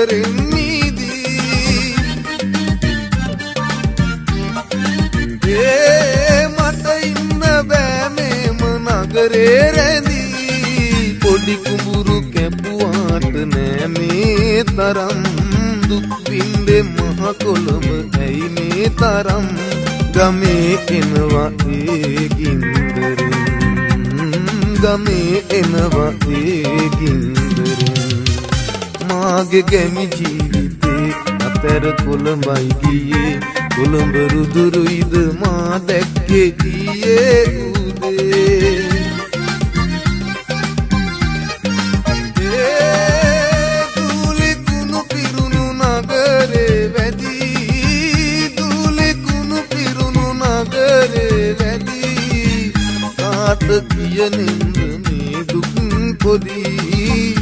A: Gözlerin miydi? ඒ මට ඉන්න බෑමේම නගරේ රැඳී පොඩි කුඹුරු කැපුවාට නෑ මේ තරම් දුක් විඳේ මහ කොළඹ ඇයි මේ තරම් ගමේ එනවා ඒ ගින්දරින් ගමේ එනවා ඒ ගින්දරින් මාගේ ගැමි ජීවිතේ අතර කොළඹයි ගියේ. කොළඹ රුදුරුයිද මා දැක්කේ ගියේ උදේ. කියනින්ද මේ දුක් පොදී.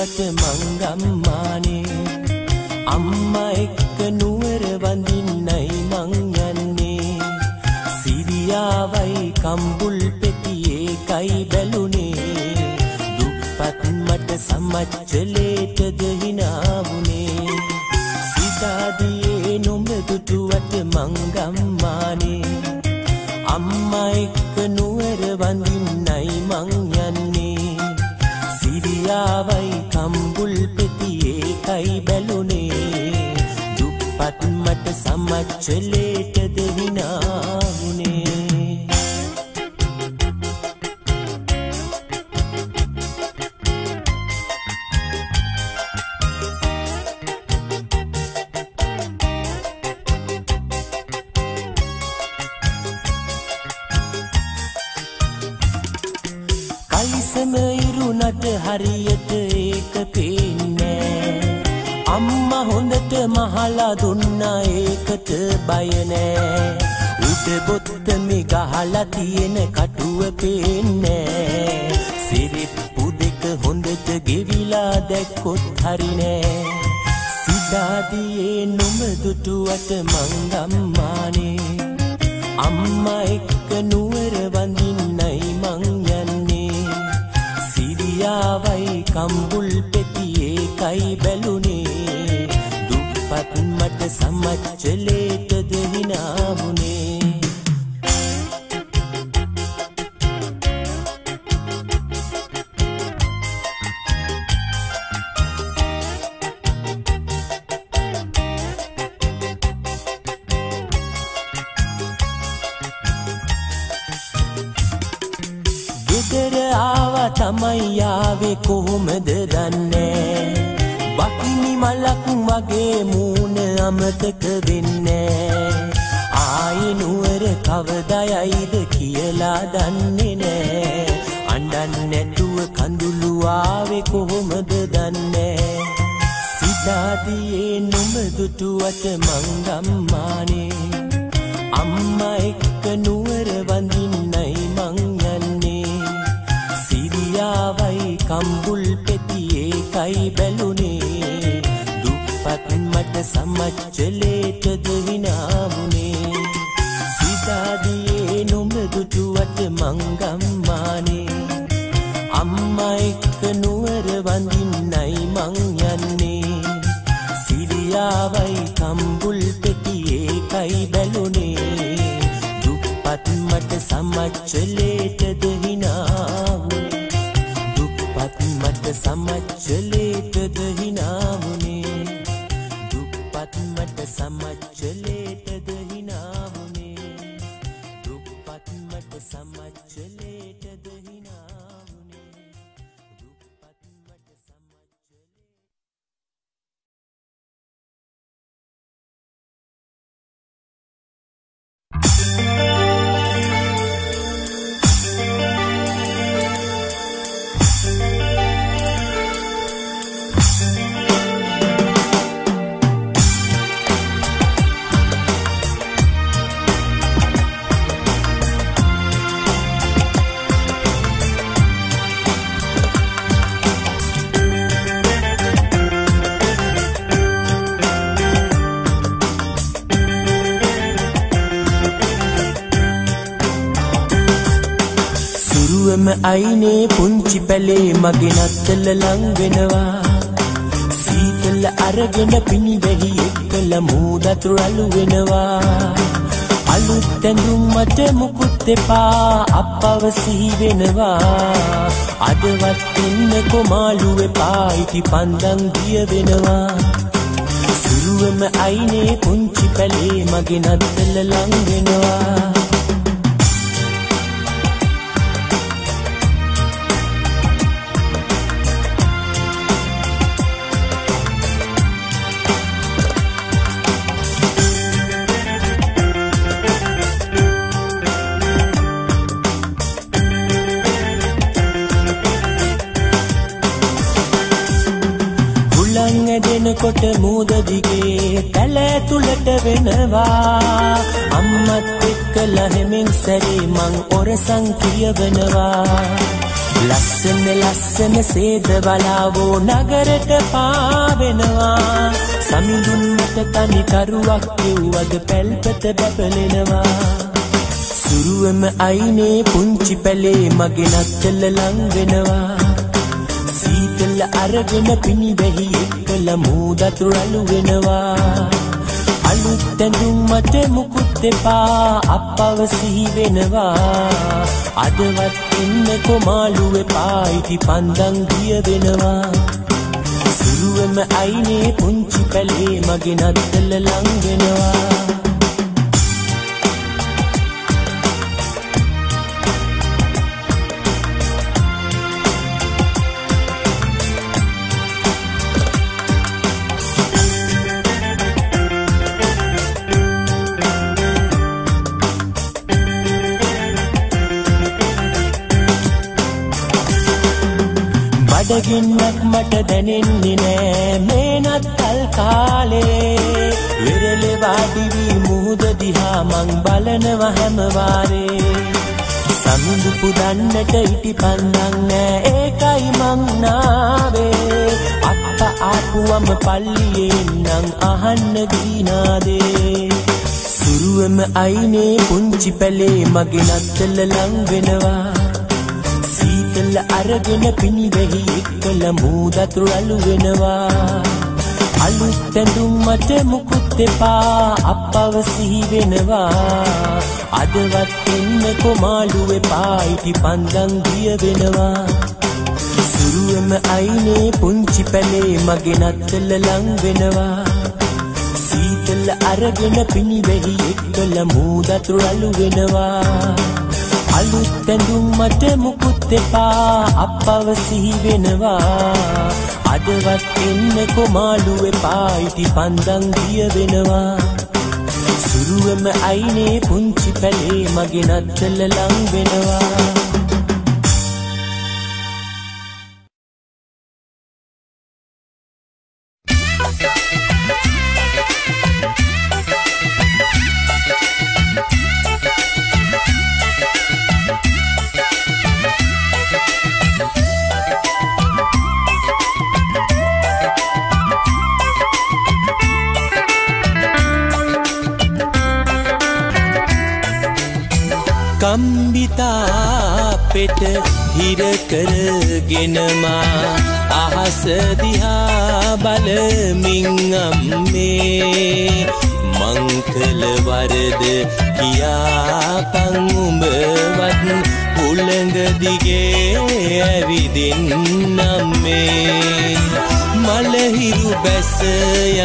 C: කිව්වට මං
D: ගම්මානේ අම්මා එක්ක නුවර වඳින්නයි මං යන්නේ. සිරියාවයි කම්බුල් පෙතියේ කයි බැලුනේ. දුප්පත් මට සමච්චලේටද හි चले මගේ නත්තල ලං වෙනවා සීතල අරගෙන පිණිවැහි එක්කල මූදතුරු අලු වෙනවා. අලුත් ඇඳුම් මට මුකුත් එපා අපව සිහි වෙනවා. අදවත් එන්න කොමාලු එපා ඉටි පන්දන් ගිය වෙනවා. සුරුවම අයිනේ පුංචි පැලේ මගේ නත්තල ලං වෙනවා හුලං ඇදෙනකොට මූද දිගේ පැල තුලට වෙනවා. අම්මත් එක්ක ලහෙමින් සැරේ මං ඔරසං කියවනවා. ලස්සන ලස්සන සේද බලාවෝ නගරට පාවෙනවා. සමිඳුන් මට තනි කරුවක් කිව්වද පැල්පත බැබලෙනවා සුරුවම අයිනේ පුංචි පැලේ මගේ නත්තල ලං වෙනවා. සීතල අරගෙන පිණිවැහි එක්කල මූදතුරු අලු වෙනවා. අලුත් ඇඳුම් මට මුකුත් එපා අපව සිහි වෙනවා. අදවත් එන්න කොමාලු එපා ඉටි පන්දන් ගිය වෙනවා. සුරුවම අයිනේ පුංචි පැලේ මගේ නත්තල ලං වෙනවා. බඩගින්නක් මට දැනෙන්නේ නෑ. මේ නත්තල් කාලේ වෙරළේ වාඩි වී මුහුද දිහා මං බලනව හැම වාරේ. සමිඳු පුදන්නට ඉටි පන්දන් නෑ. ඒකයි මං නාවේ. අප්ප ආපුවම පල්ලියෙන් නම් අහන්න දීනාදේ සුරුවම අයිනේ පුංචි පැලේ මගේ නත්තල ලං වෙනවා. සීතල අරගෙන පිණිවැහි එක්කල මූදතුරු අලු වෙනවා. අලුත් ඇඳුම් මට මුකුත් එපා අපව සිහි වෙනවා. අදවත් එන්න කොමාලු එපා ඉටි පන්දන් ගිය වෙනවා. සුරුවම අයිනේ පුංචි පැලේ මගේ නත්තල ලං වෙනවා. සීතල අරගෙන පිණිවැහි එක්කල මූදතුරු අලු වෙනවා. අලුත් ඇඳුම් මට මුකුත් එපා. අපව සිහි වෙනවා. අදවත් එන්න කොමාලු එපා ඉටි පන්දන් ගිය වෙනවා. සුරුවම අයිනේ පුංචි පැලේ මගේ නත්තල ලං වෙනවා.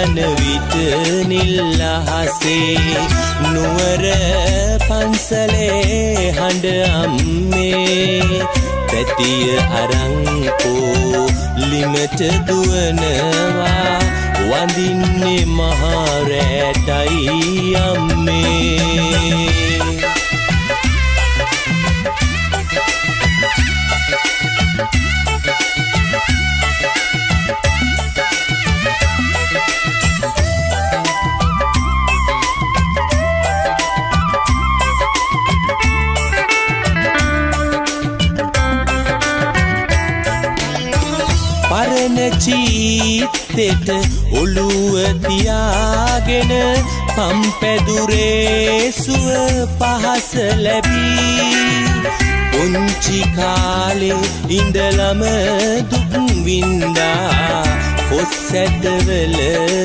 D: යන විට නිල්ලහසේ නුවර පන්සලේ හඬ අම්මේ පැතිය අරංකෝ ලිමට දුවනවා වඳින්නේ මහරෑටයි අම්මේ. චීත්තෙට ඔළුව තියාගෙන පම්පැදුරේ සුව පහස ලැබී. පුංචි කාලේ ඉඳලම දුක් වින්දා. පොස්සැටවල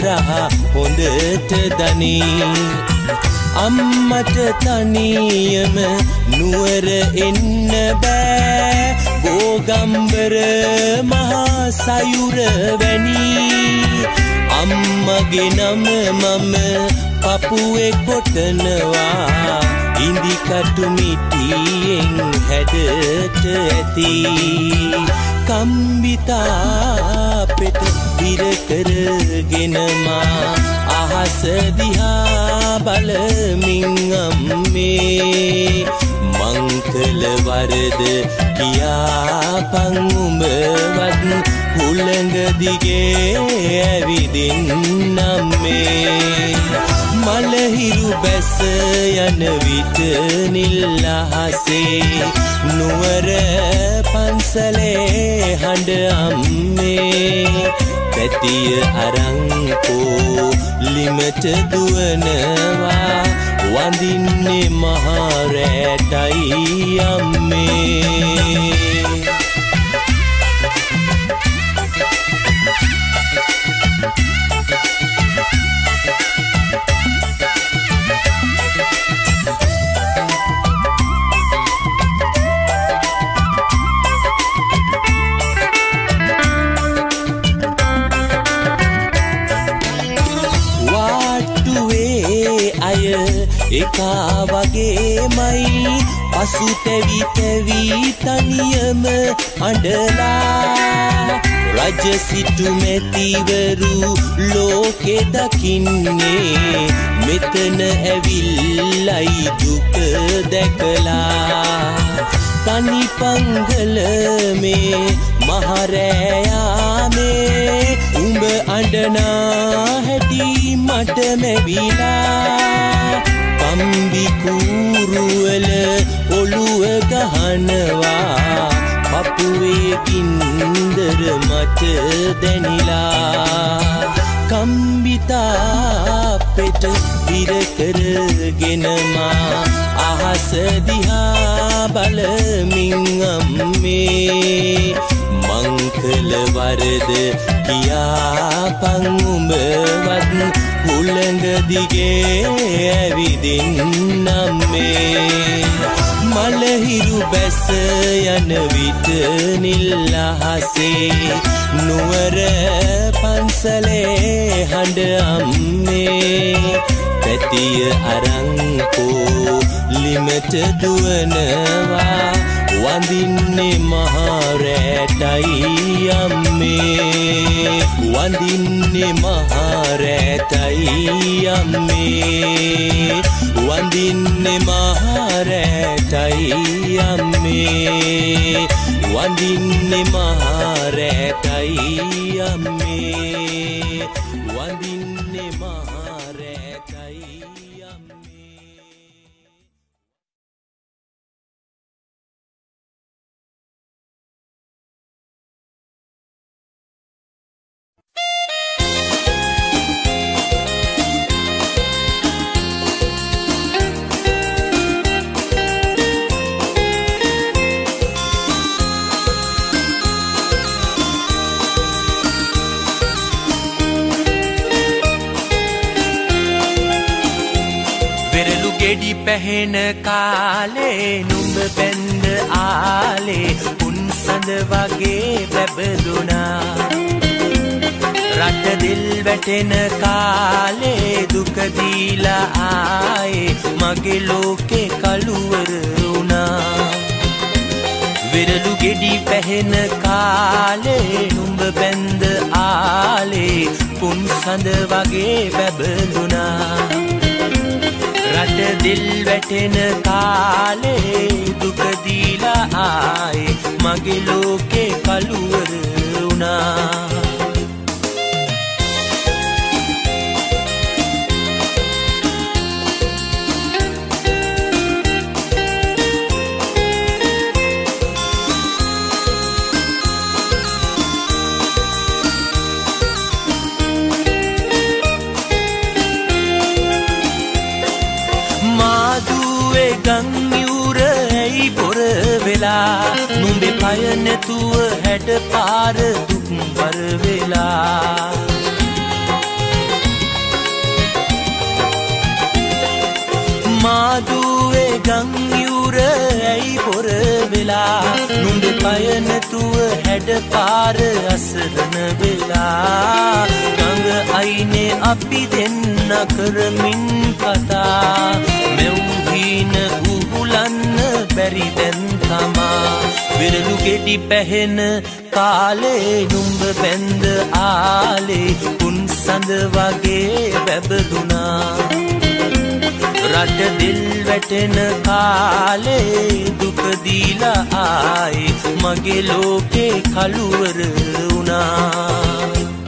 D: රහ හොඳට දනී. අම්මට තනියම නුවර එන්න බෑ. ගෝගම්බර මහා සයුර වැනි අම්මගේ නම මම පපුුවේ කොටනවා. ඉන්දිකටු මිටියෙන් හැඩට ඇති. කම්බිතා පෙට විරකරගෙනමා අහස දිහා බලමින් අම්මේ මංකල වරද කියාපං උඹවත් හුළඟ දිගේ ඇවිදින්නම්මේ මලහිරු බැස යන විට නිල්ලහසේ නුවර පන්සලේ හඬ අම්මේ පැතිය අරංකෝ ලිමට දුවනවා වඳින්නේ මහරෑටයි අම්මේ. එකා වගේමයි. පසු තැවි තැවී තනියම අඩලා රජ සිටු මැතිවරු ලෝකෙ දකින්නේ. මෙතන ඇවිල්ලයි දුක දැකලා. තනි පංගල මේ මහරෑයාමේ උඹ අඩනා හැටි මට මැවිලා. පම්බි කූරුවල ඔළුව ගහනවා. පපුවේ ගින්දර මට දැනිලා. කම්බිතා පෙට විරකරගෙනමා අහස දිහා බලමින් අම්මේ. මංකල වරද කියාපං උඹවත් හුළඟ දිගේ ඇවිදින්නම්මේ මලහිරු බැස යන විට නිල්ලහසේ. නුවර පන්සලේ හඬ අම්මේ. පැතිය අරංකෝ ලිමට දුවනවා. වඳින්නේ මහරෑටයි අම්මේ. වඳින්නේ මහරෑටයි අම්මේ. වඳින්නේ මහරෑටයි අම්මේ. වඳින්නේ මහරෑටයි අම්මේ.
B: ගෙඩි පැහෙන කාලේ නුඹ බැන්ද ආලේ උන් සඳ වගේ බැබදුනා රට දිල් වැටෙන කාලේ දුක දීලා ආයේ මගේ ලෝකේ කළුවර වුණා. විරලු ගෙඩි පැහෙන කාලේ නුඹ බැන්ද ආලේ පුන් සඳ වගේ බැබලුණා රට දිල් වැටෙන කාලේ දුක දීලා ආයේ මගේ ලෝකේ කළුවර වුණා. වෙලා නුඹේ පය නැතුව හැඩ පාර දුක්වර වෙලා. මාදුවේ ගංයුර ඇයි පොර වෙලා? නුඹේ පය නැතුව හැඩ පාර අසරණ වෙලා. ගඟ අයිනේ අපි දෙන්න කරමින් කතා. මෙව්හීන උහුලන්න බැරි දැන් තමා විරලු ගෙඩි පැහෙන කාලේ නුඹ බැන්ද ආලේ. උන් සඳ වගේ බැබදුනා රට දිල් වැටෙන කාලේ දුක දීලා ආයේ මගේ ලෝකේ කළුවර වුණා.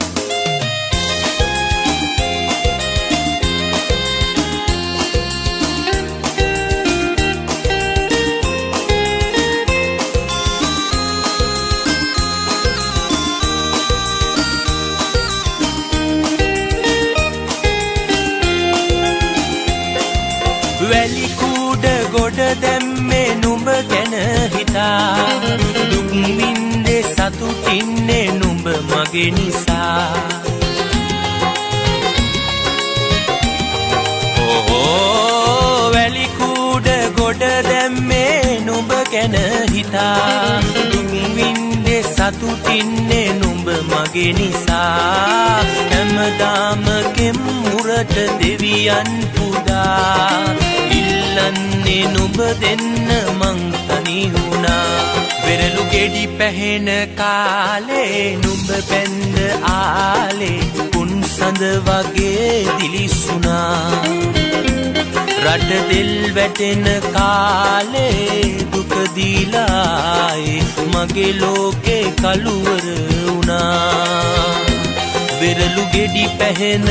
B: මගේ නිසා ඕ වැලි කූඩ ගොඩ දැම්මේ නුඹ ගැන හිතා. දුක් වින්දේ සතුටින්නේ නුඹ මගේ නිසා. හැමදාම කෙම්මුරට දෙවියන් පුදා. ඉල්ලන්නේ නුඹ දෙන්න මං තනි වුණා වෙරළු ගෙඩි පැහෙන කාලේ නුඹ බැන්ද ආලේ උන් සඳ වගේ දිලිසුණා. රට දෙල් වැටෙන කාලේ දුක දීලායි මගේ ලෝකේ කළුවර වුණා. වෙරළු ගෙඩි පැහෙන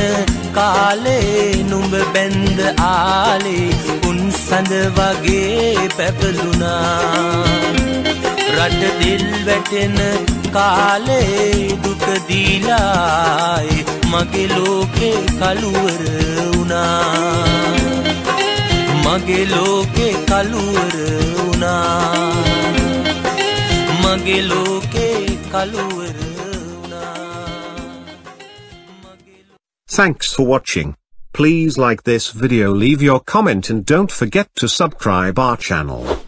B: කාලේ නුඹ බැන්ද ආලේ උන් සඳ වගේ පැපලුණා රට දිල් වැටෙන කාලේ දුක දීලායි මගේ ලෝකේ කළුවර වුණා මගේ ලෝකේ කළුවර වුණා මගේ ලෝකේ කළුවර වුණා
E: Thanks for watching. Please like this video leave your comment and don't forget to subscribe our channel.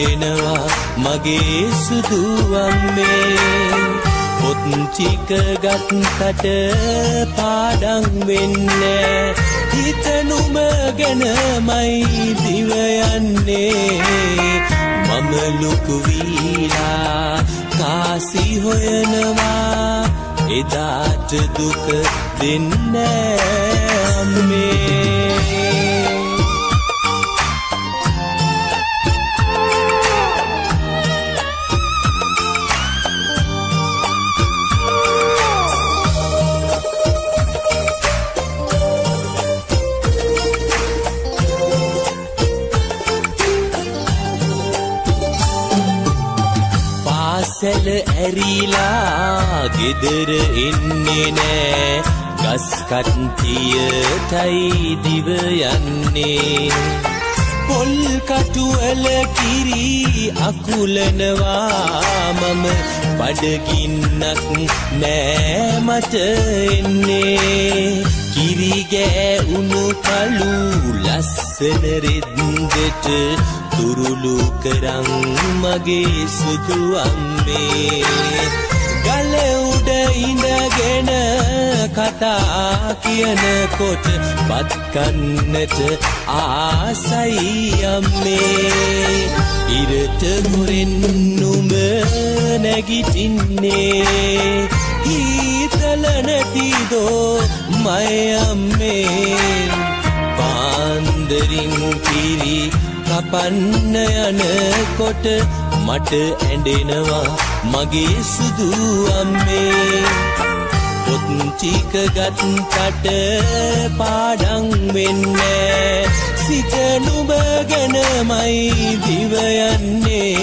B: මට ඇඬෙනවා මගේ සුදු අම්මේ පොත්චික ගත්තට පාඩං වෙන්න. හිතනුම ගැනමයි දිවයන්නේ මම ලොකුවීලා කාසි හොයනවා. එදාට දුක දෙන්න අම්මේ. පාසැල ඇරිලා ගෙදර එන්නේ නෑ. ගස්කට්ටියටයි දිව යන්නේ. පොල් කටුවල කිරි අකුලනවා මම බඩගින්නක් නෑ මට එන්නේ. කිරිගෑ උණු කලු ලස්සන රෙද්දට තුරුළු කරං මගේ සුදු අම්මේ ගල උඩ ඉඳගෙන කතා කියනකොට බත්කන්නට ආසයි අම්මේ. ඉරට මුරෙන් නුඹ නැගිටින්නේ. හීතල නැතිදෝ මය අම්මේ. පාන්දරින් කිරි කපන්න යනකොට මට ඇඩෙනවා මගේ සුදු අම්මේ. පොත්චික ගත්තට පාඩං වෙන්න සිත නුබ ගැනමයි දිවයන්නේ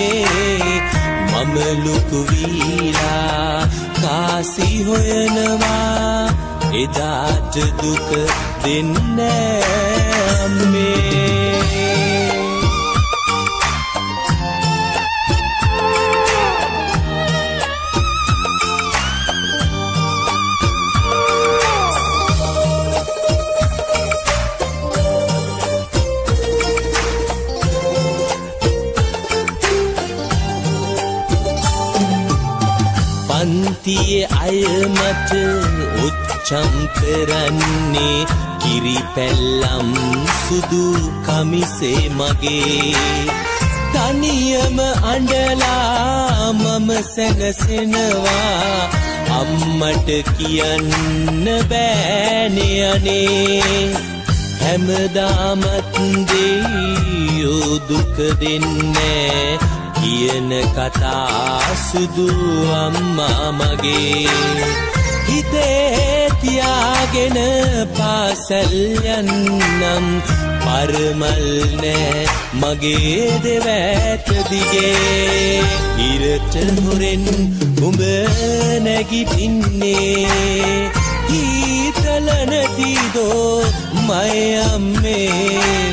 B: මම ලොකුවීලා කාසි හොයනවා. එදාට දුක දෙන්න අම්මේ. පැල්ලම් සුදු කමිසේ මගේ. තනියම අඬලා මම සැනසෙනවා. අම්මට කියන්න බෑනේ අනේ. හැමදාමත් දෙයෝ දුක දෙන්නේ. කියන කතා සුදු අම්මා මගේ. හිතේ තියාගෙන පාසල් යන්නම්. පරමල් නෑ මගේ දෙවැට දිගේ. ඉරට හොරෙන් උඹ නැගිටින්නේ. හීතල නැතිදෝ මය අම්මේ.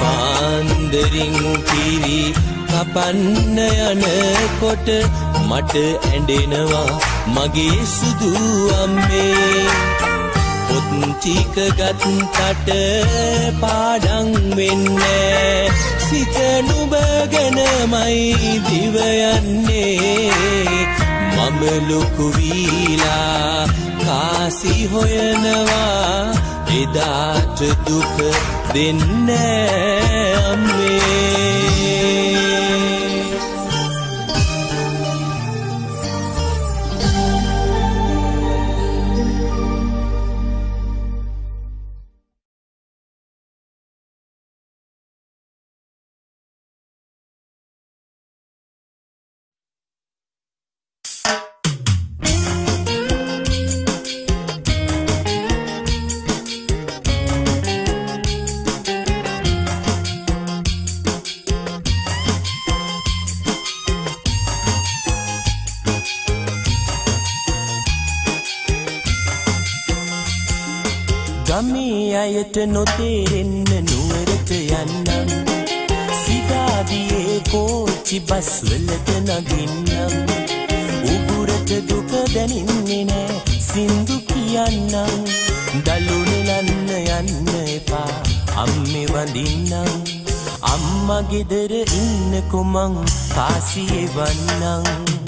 B: පාන්දරින් කිරි කපන්න යනකොට මට ඇඩෙනවා මගේ සුදු අම්මේ. පොත්චික ගත්තට පාඩං වෙන්න. සිත නුබ ගැනමයි දිවයන්නේ මම ලොකුවීලා කාසි හොයනවා. එදාට දුක දෙන්න අම්මේ. ගමේ අයට නොතේරෙන්න නුවරට යන්නම් සිතාදියේ කෝච්චි බස්වලට නගින්නම් උගුරට දුක දැනින්නේ නෑ සින්දු කියන්නම් දලුනෙලන්න යන්න එපා අම්මෙ වඳින්නම් අම්මා ගෙදර ඉන්න කොමං කාසියේ වන්නම්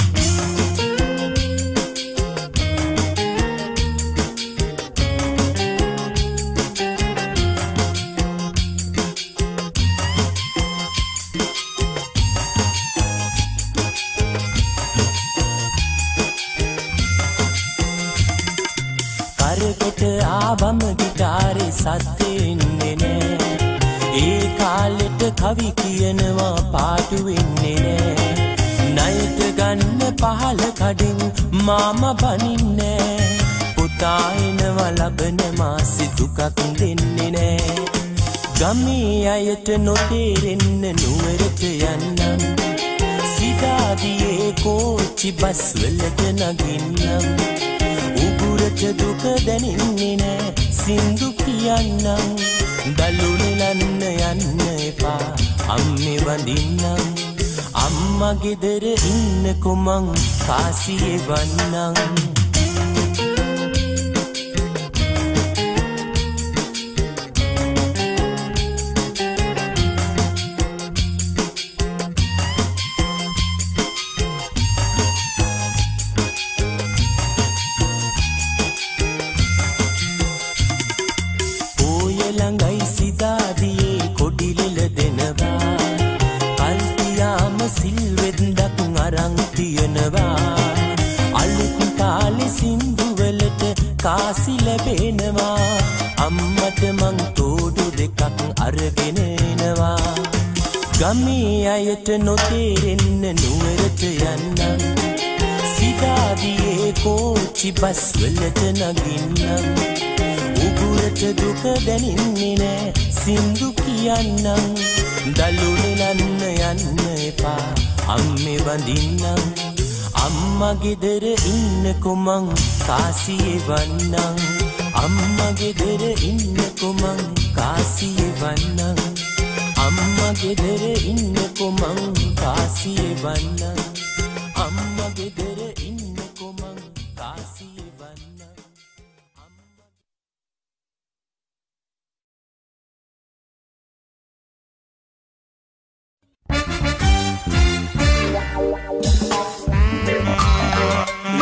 B: කාලෙට කවි කියනවා පාටු වෙන්නේ නෑ. ණයට ගන්න පහල කඩින් මාම බනින්නේ පුතා එනවා ලබන මාසෙ දුකක් දෙන්නේ නෑ. ගමේ අයට නොතේරෙන්න නුවරට යන්නම්. සිතාදියේ කෝච්චි බස් වලට නගින්නම්. උගුරට දුක දැනෙන්නේ නෑ. සින්දු කියන්නම්. දලුනෙලන්න යන්න එපා. අම්මෙ වඳින්නම්. අම්මා ගෙදර ඉන්න කොමං කාසියේ වන්නම්. ගමේ අයට නොතේරෙන්න නුවරට යන්නම් සිදාදියේ කෝච්චි බස් වලට නගින්නම් උගුරට දුක දැනෙන්නේ නෑ සින්දු කියන්නම් දලුනෙලන්න යන්න එපා අම්මෙ වඳින්නම් අම්මා ගෙදර ඉන්න කොමං කාසියේ වන්නම් අම්මා ගෙදර ඉන්න කොමං කාසියේ වන්නම් අම්මා ගෙදර ඉන්න කොමං කාසියේ වන්නම් අම්මා ගෙදර ඉන්න කොමං කාසියේ වන්නම්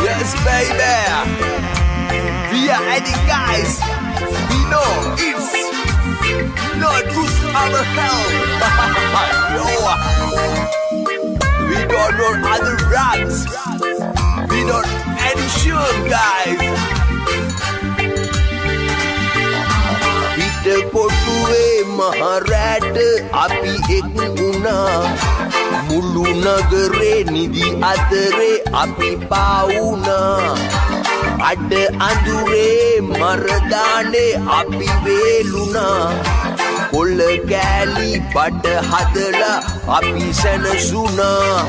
F: Yes, baby. We are Eddie guys. We know it's not good our help. Yo. We don't know other raps. We don't any sure guys. පිට කොටුවේ මහරෑට අපි එක් වුණා මුළු නගරේ නිදි අතරේ අපි පාවුනා අඩ අඳුරේ මරදානේ අපි වේලුනා කොල්ල කෑලි බඩ හදලා අපි සැනසුනා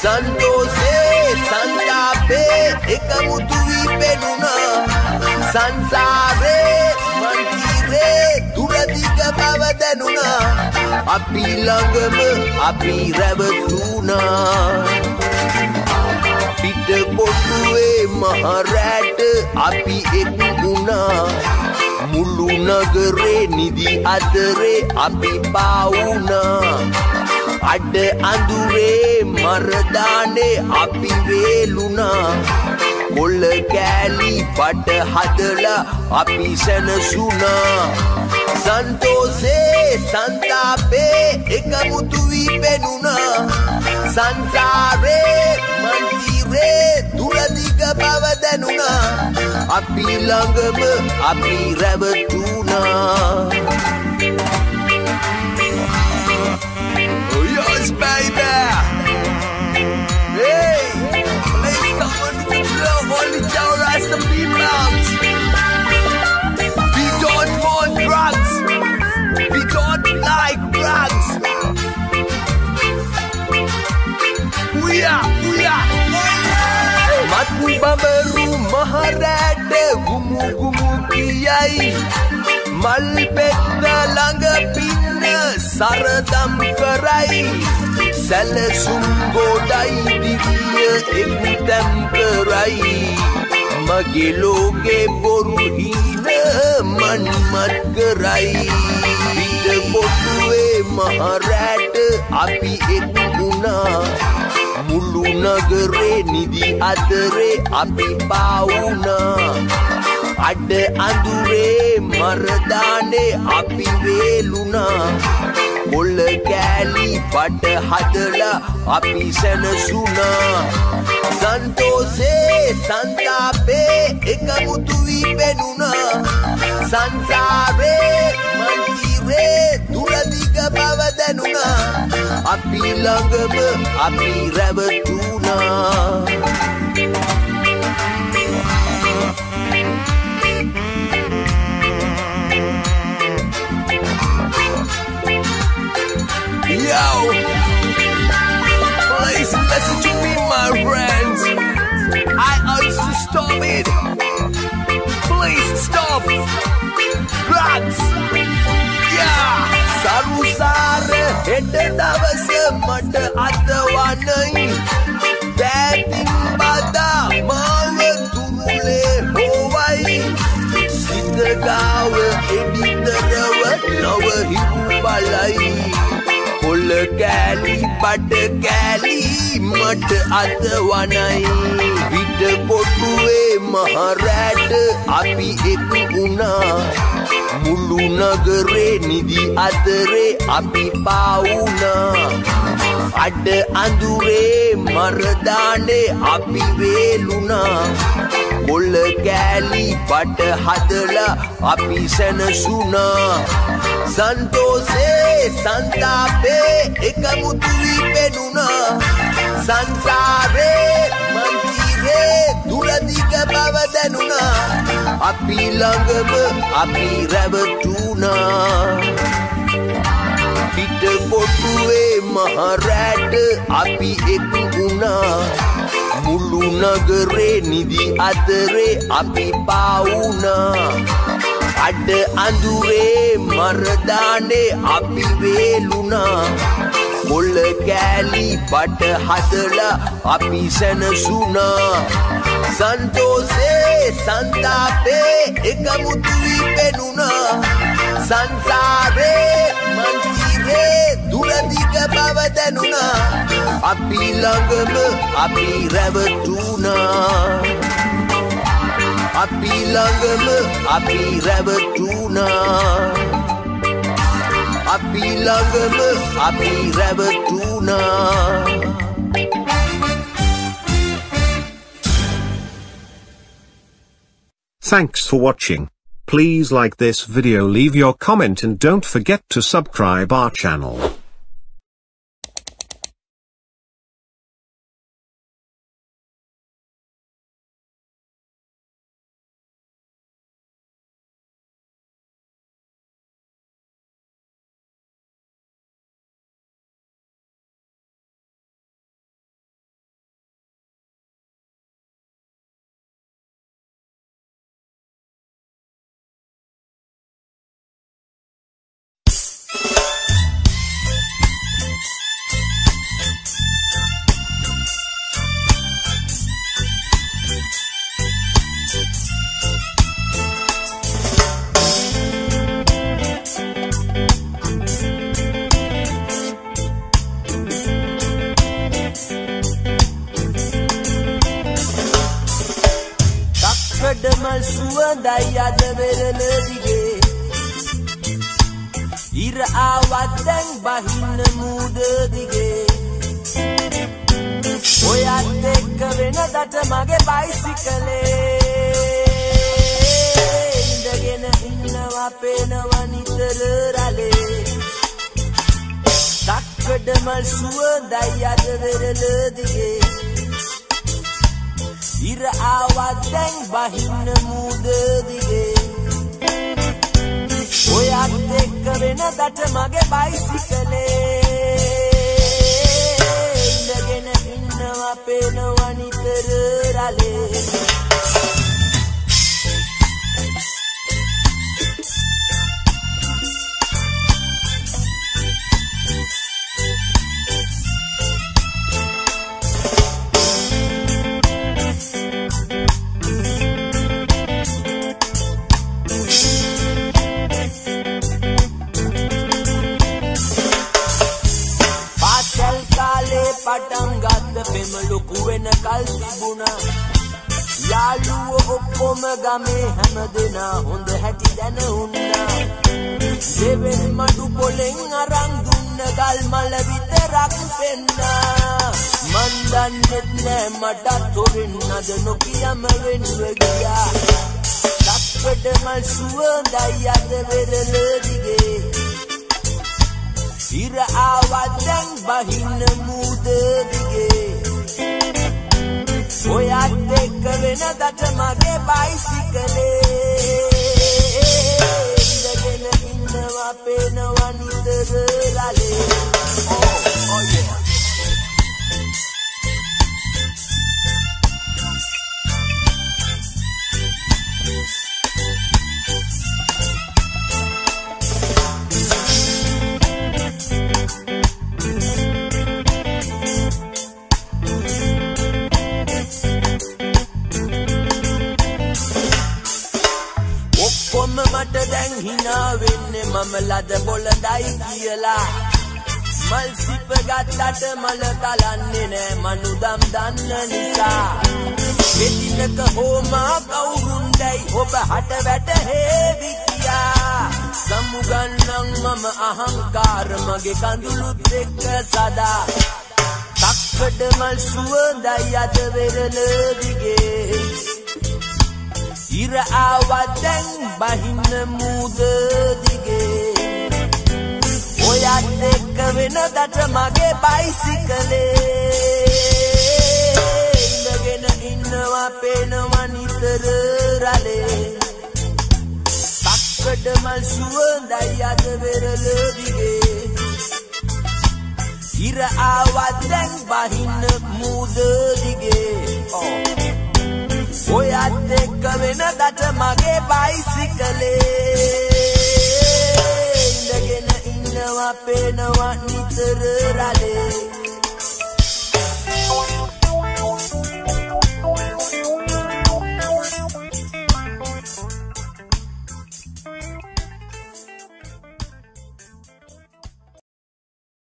F: සන්තෝසේ සංතාපේ එකමුතු වී පෙනුනා සංසාරේ මන්තිරේ දුරදිග බව දැනුණා. අපි ළඟම අපි රැවතුනා පිට කොටුවේ මහරෑට. අපි එක් වුණා. මුළු නගරේ නිදි අතරේ අපි පාවුනා අඩ අඳුරේ මරදානේ අපි වේලුනා කොල්ල කෑලි බට හදලා අපි සැනසුනා සන්තෝසේ සන්තාපේ එකමුතු වී පෙනුණා. සංසාරේ මන්තිරේ දුරදිග බව දැනුණා අපි ළඟම අපි රැවතුනා Oh yes, baby! Hey! Let's come on to the club, only Joe Rasta females! We don't want drugs! We don't like drugs! We are, we are! මතු බබරු මහරෑට ගුමු ගුමු කියයි. මල් පෙත්ත ළඟ පින්න සරදම් කරයි. සැලසුම් ගොඩයි දිවිය එක්තැම් කරයි. මගේ ලෝකේ බොරු හීන මන්මත් කරයි. පිට පොටුවේ මහරෑට අපි එක් වුණා. මුළු නගරේ නිදි අතරේ අපි පාවුනා අඩ අඳුරේ මරදානේ අපි වේලුනා කොල්ල කෑලි බට හදලා අපි සැනසුනා සන්තෝසේ සන්තාපේ එකමුතු වී පෙනුණා. සංසාරේ මන්තිරේ දුරදිග බව දැනුණා අපි ළඟම අපි රැවටුණා Yo! Please listen to me, my friends. I also stop it. Please stop. Drugs. Yeah! සරුසාර හෙට දවස මට අතවනයි. දැතින් බදා මාව තුරුලේ හෝවයි. සිතගාව එඩිතරව නොව හිපු බලයි. කොල්ල කෑලි බඩ කෑලි මට අතවනයි. විට කොටුවේ මහරෑට අපි එක් වුණා මුළු නගරේ නිදි අතරේ අපි පාවුණා අඩ අඳුරේ මරදානේ අපි වේලුණා කොල්ල කෑලි බට හදලා අපි සැනසුනා. සන්තෝසේ සන්තාපේ එකමුතු වී පෙනුණා සංසාරේ මන්තිරේ දුරදිග බව දැනුණා. අපි ළඟම අපි රැවටුණා. පිට කොටුවේ මහරෑට අපි එක් වුණා. මුළු නගරේ නිදි අතරේ අපි පාවුණා. අඩ අඳුරේ මරදානේ අපි වේලුණා. කොල්ල කෑලි බට හදලා අපි සැනසුනා සන්තෝසේ සන්තාපේ එකමුතු වී පෙනුණා. සංසාරේ මන්තිරේ දුරදිග බව දැනුණා. අපි ළඟම අපි රැවටුණා. අපි ළඟම අපි රැවටුණා. අපි ළඟම අපි රැවටුණා
E: Thanks for watching. Please like this video leave your comment and don't forget to subscribe our channel.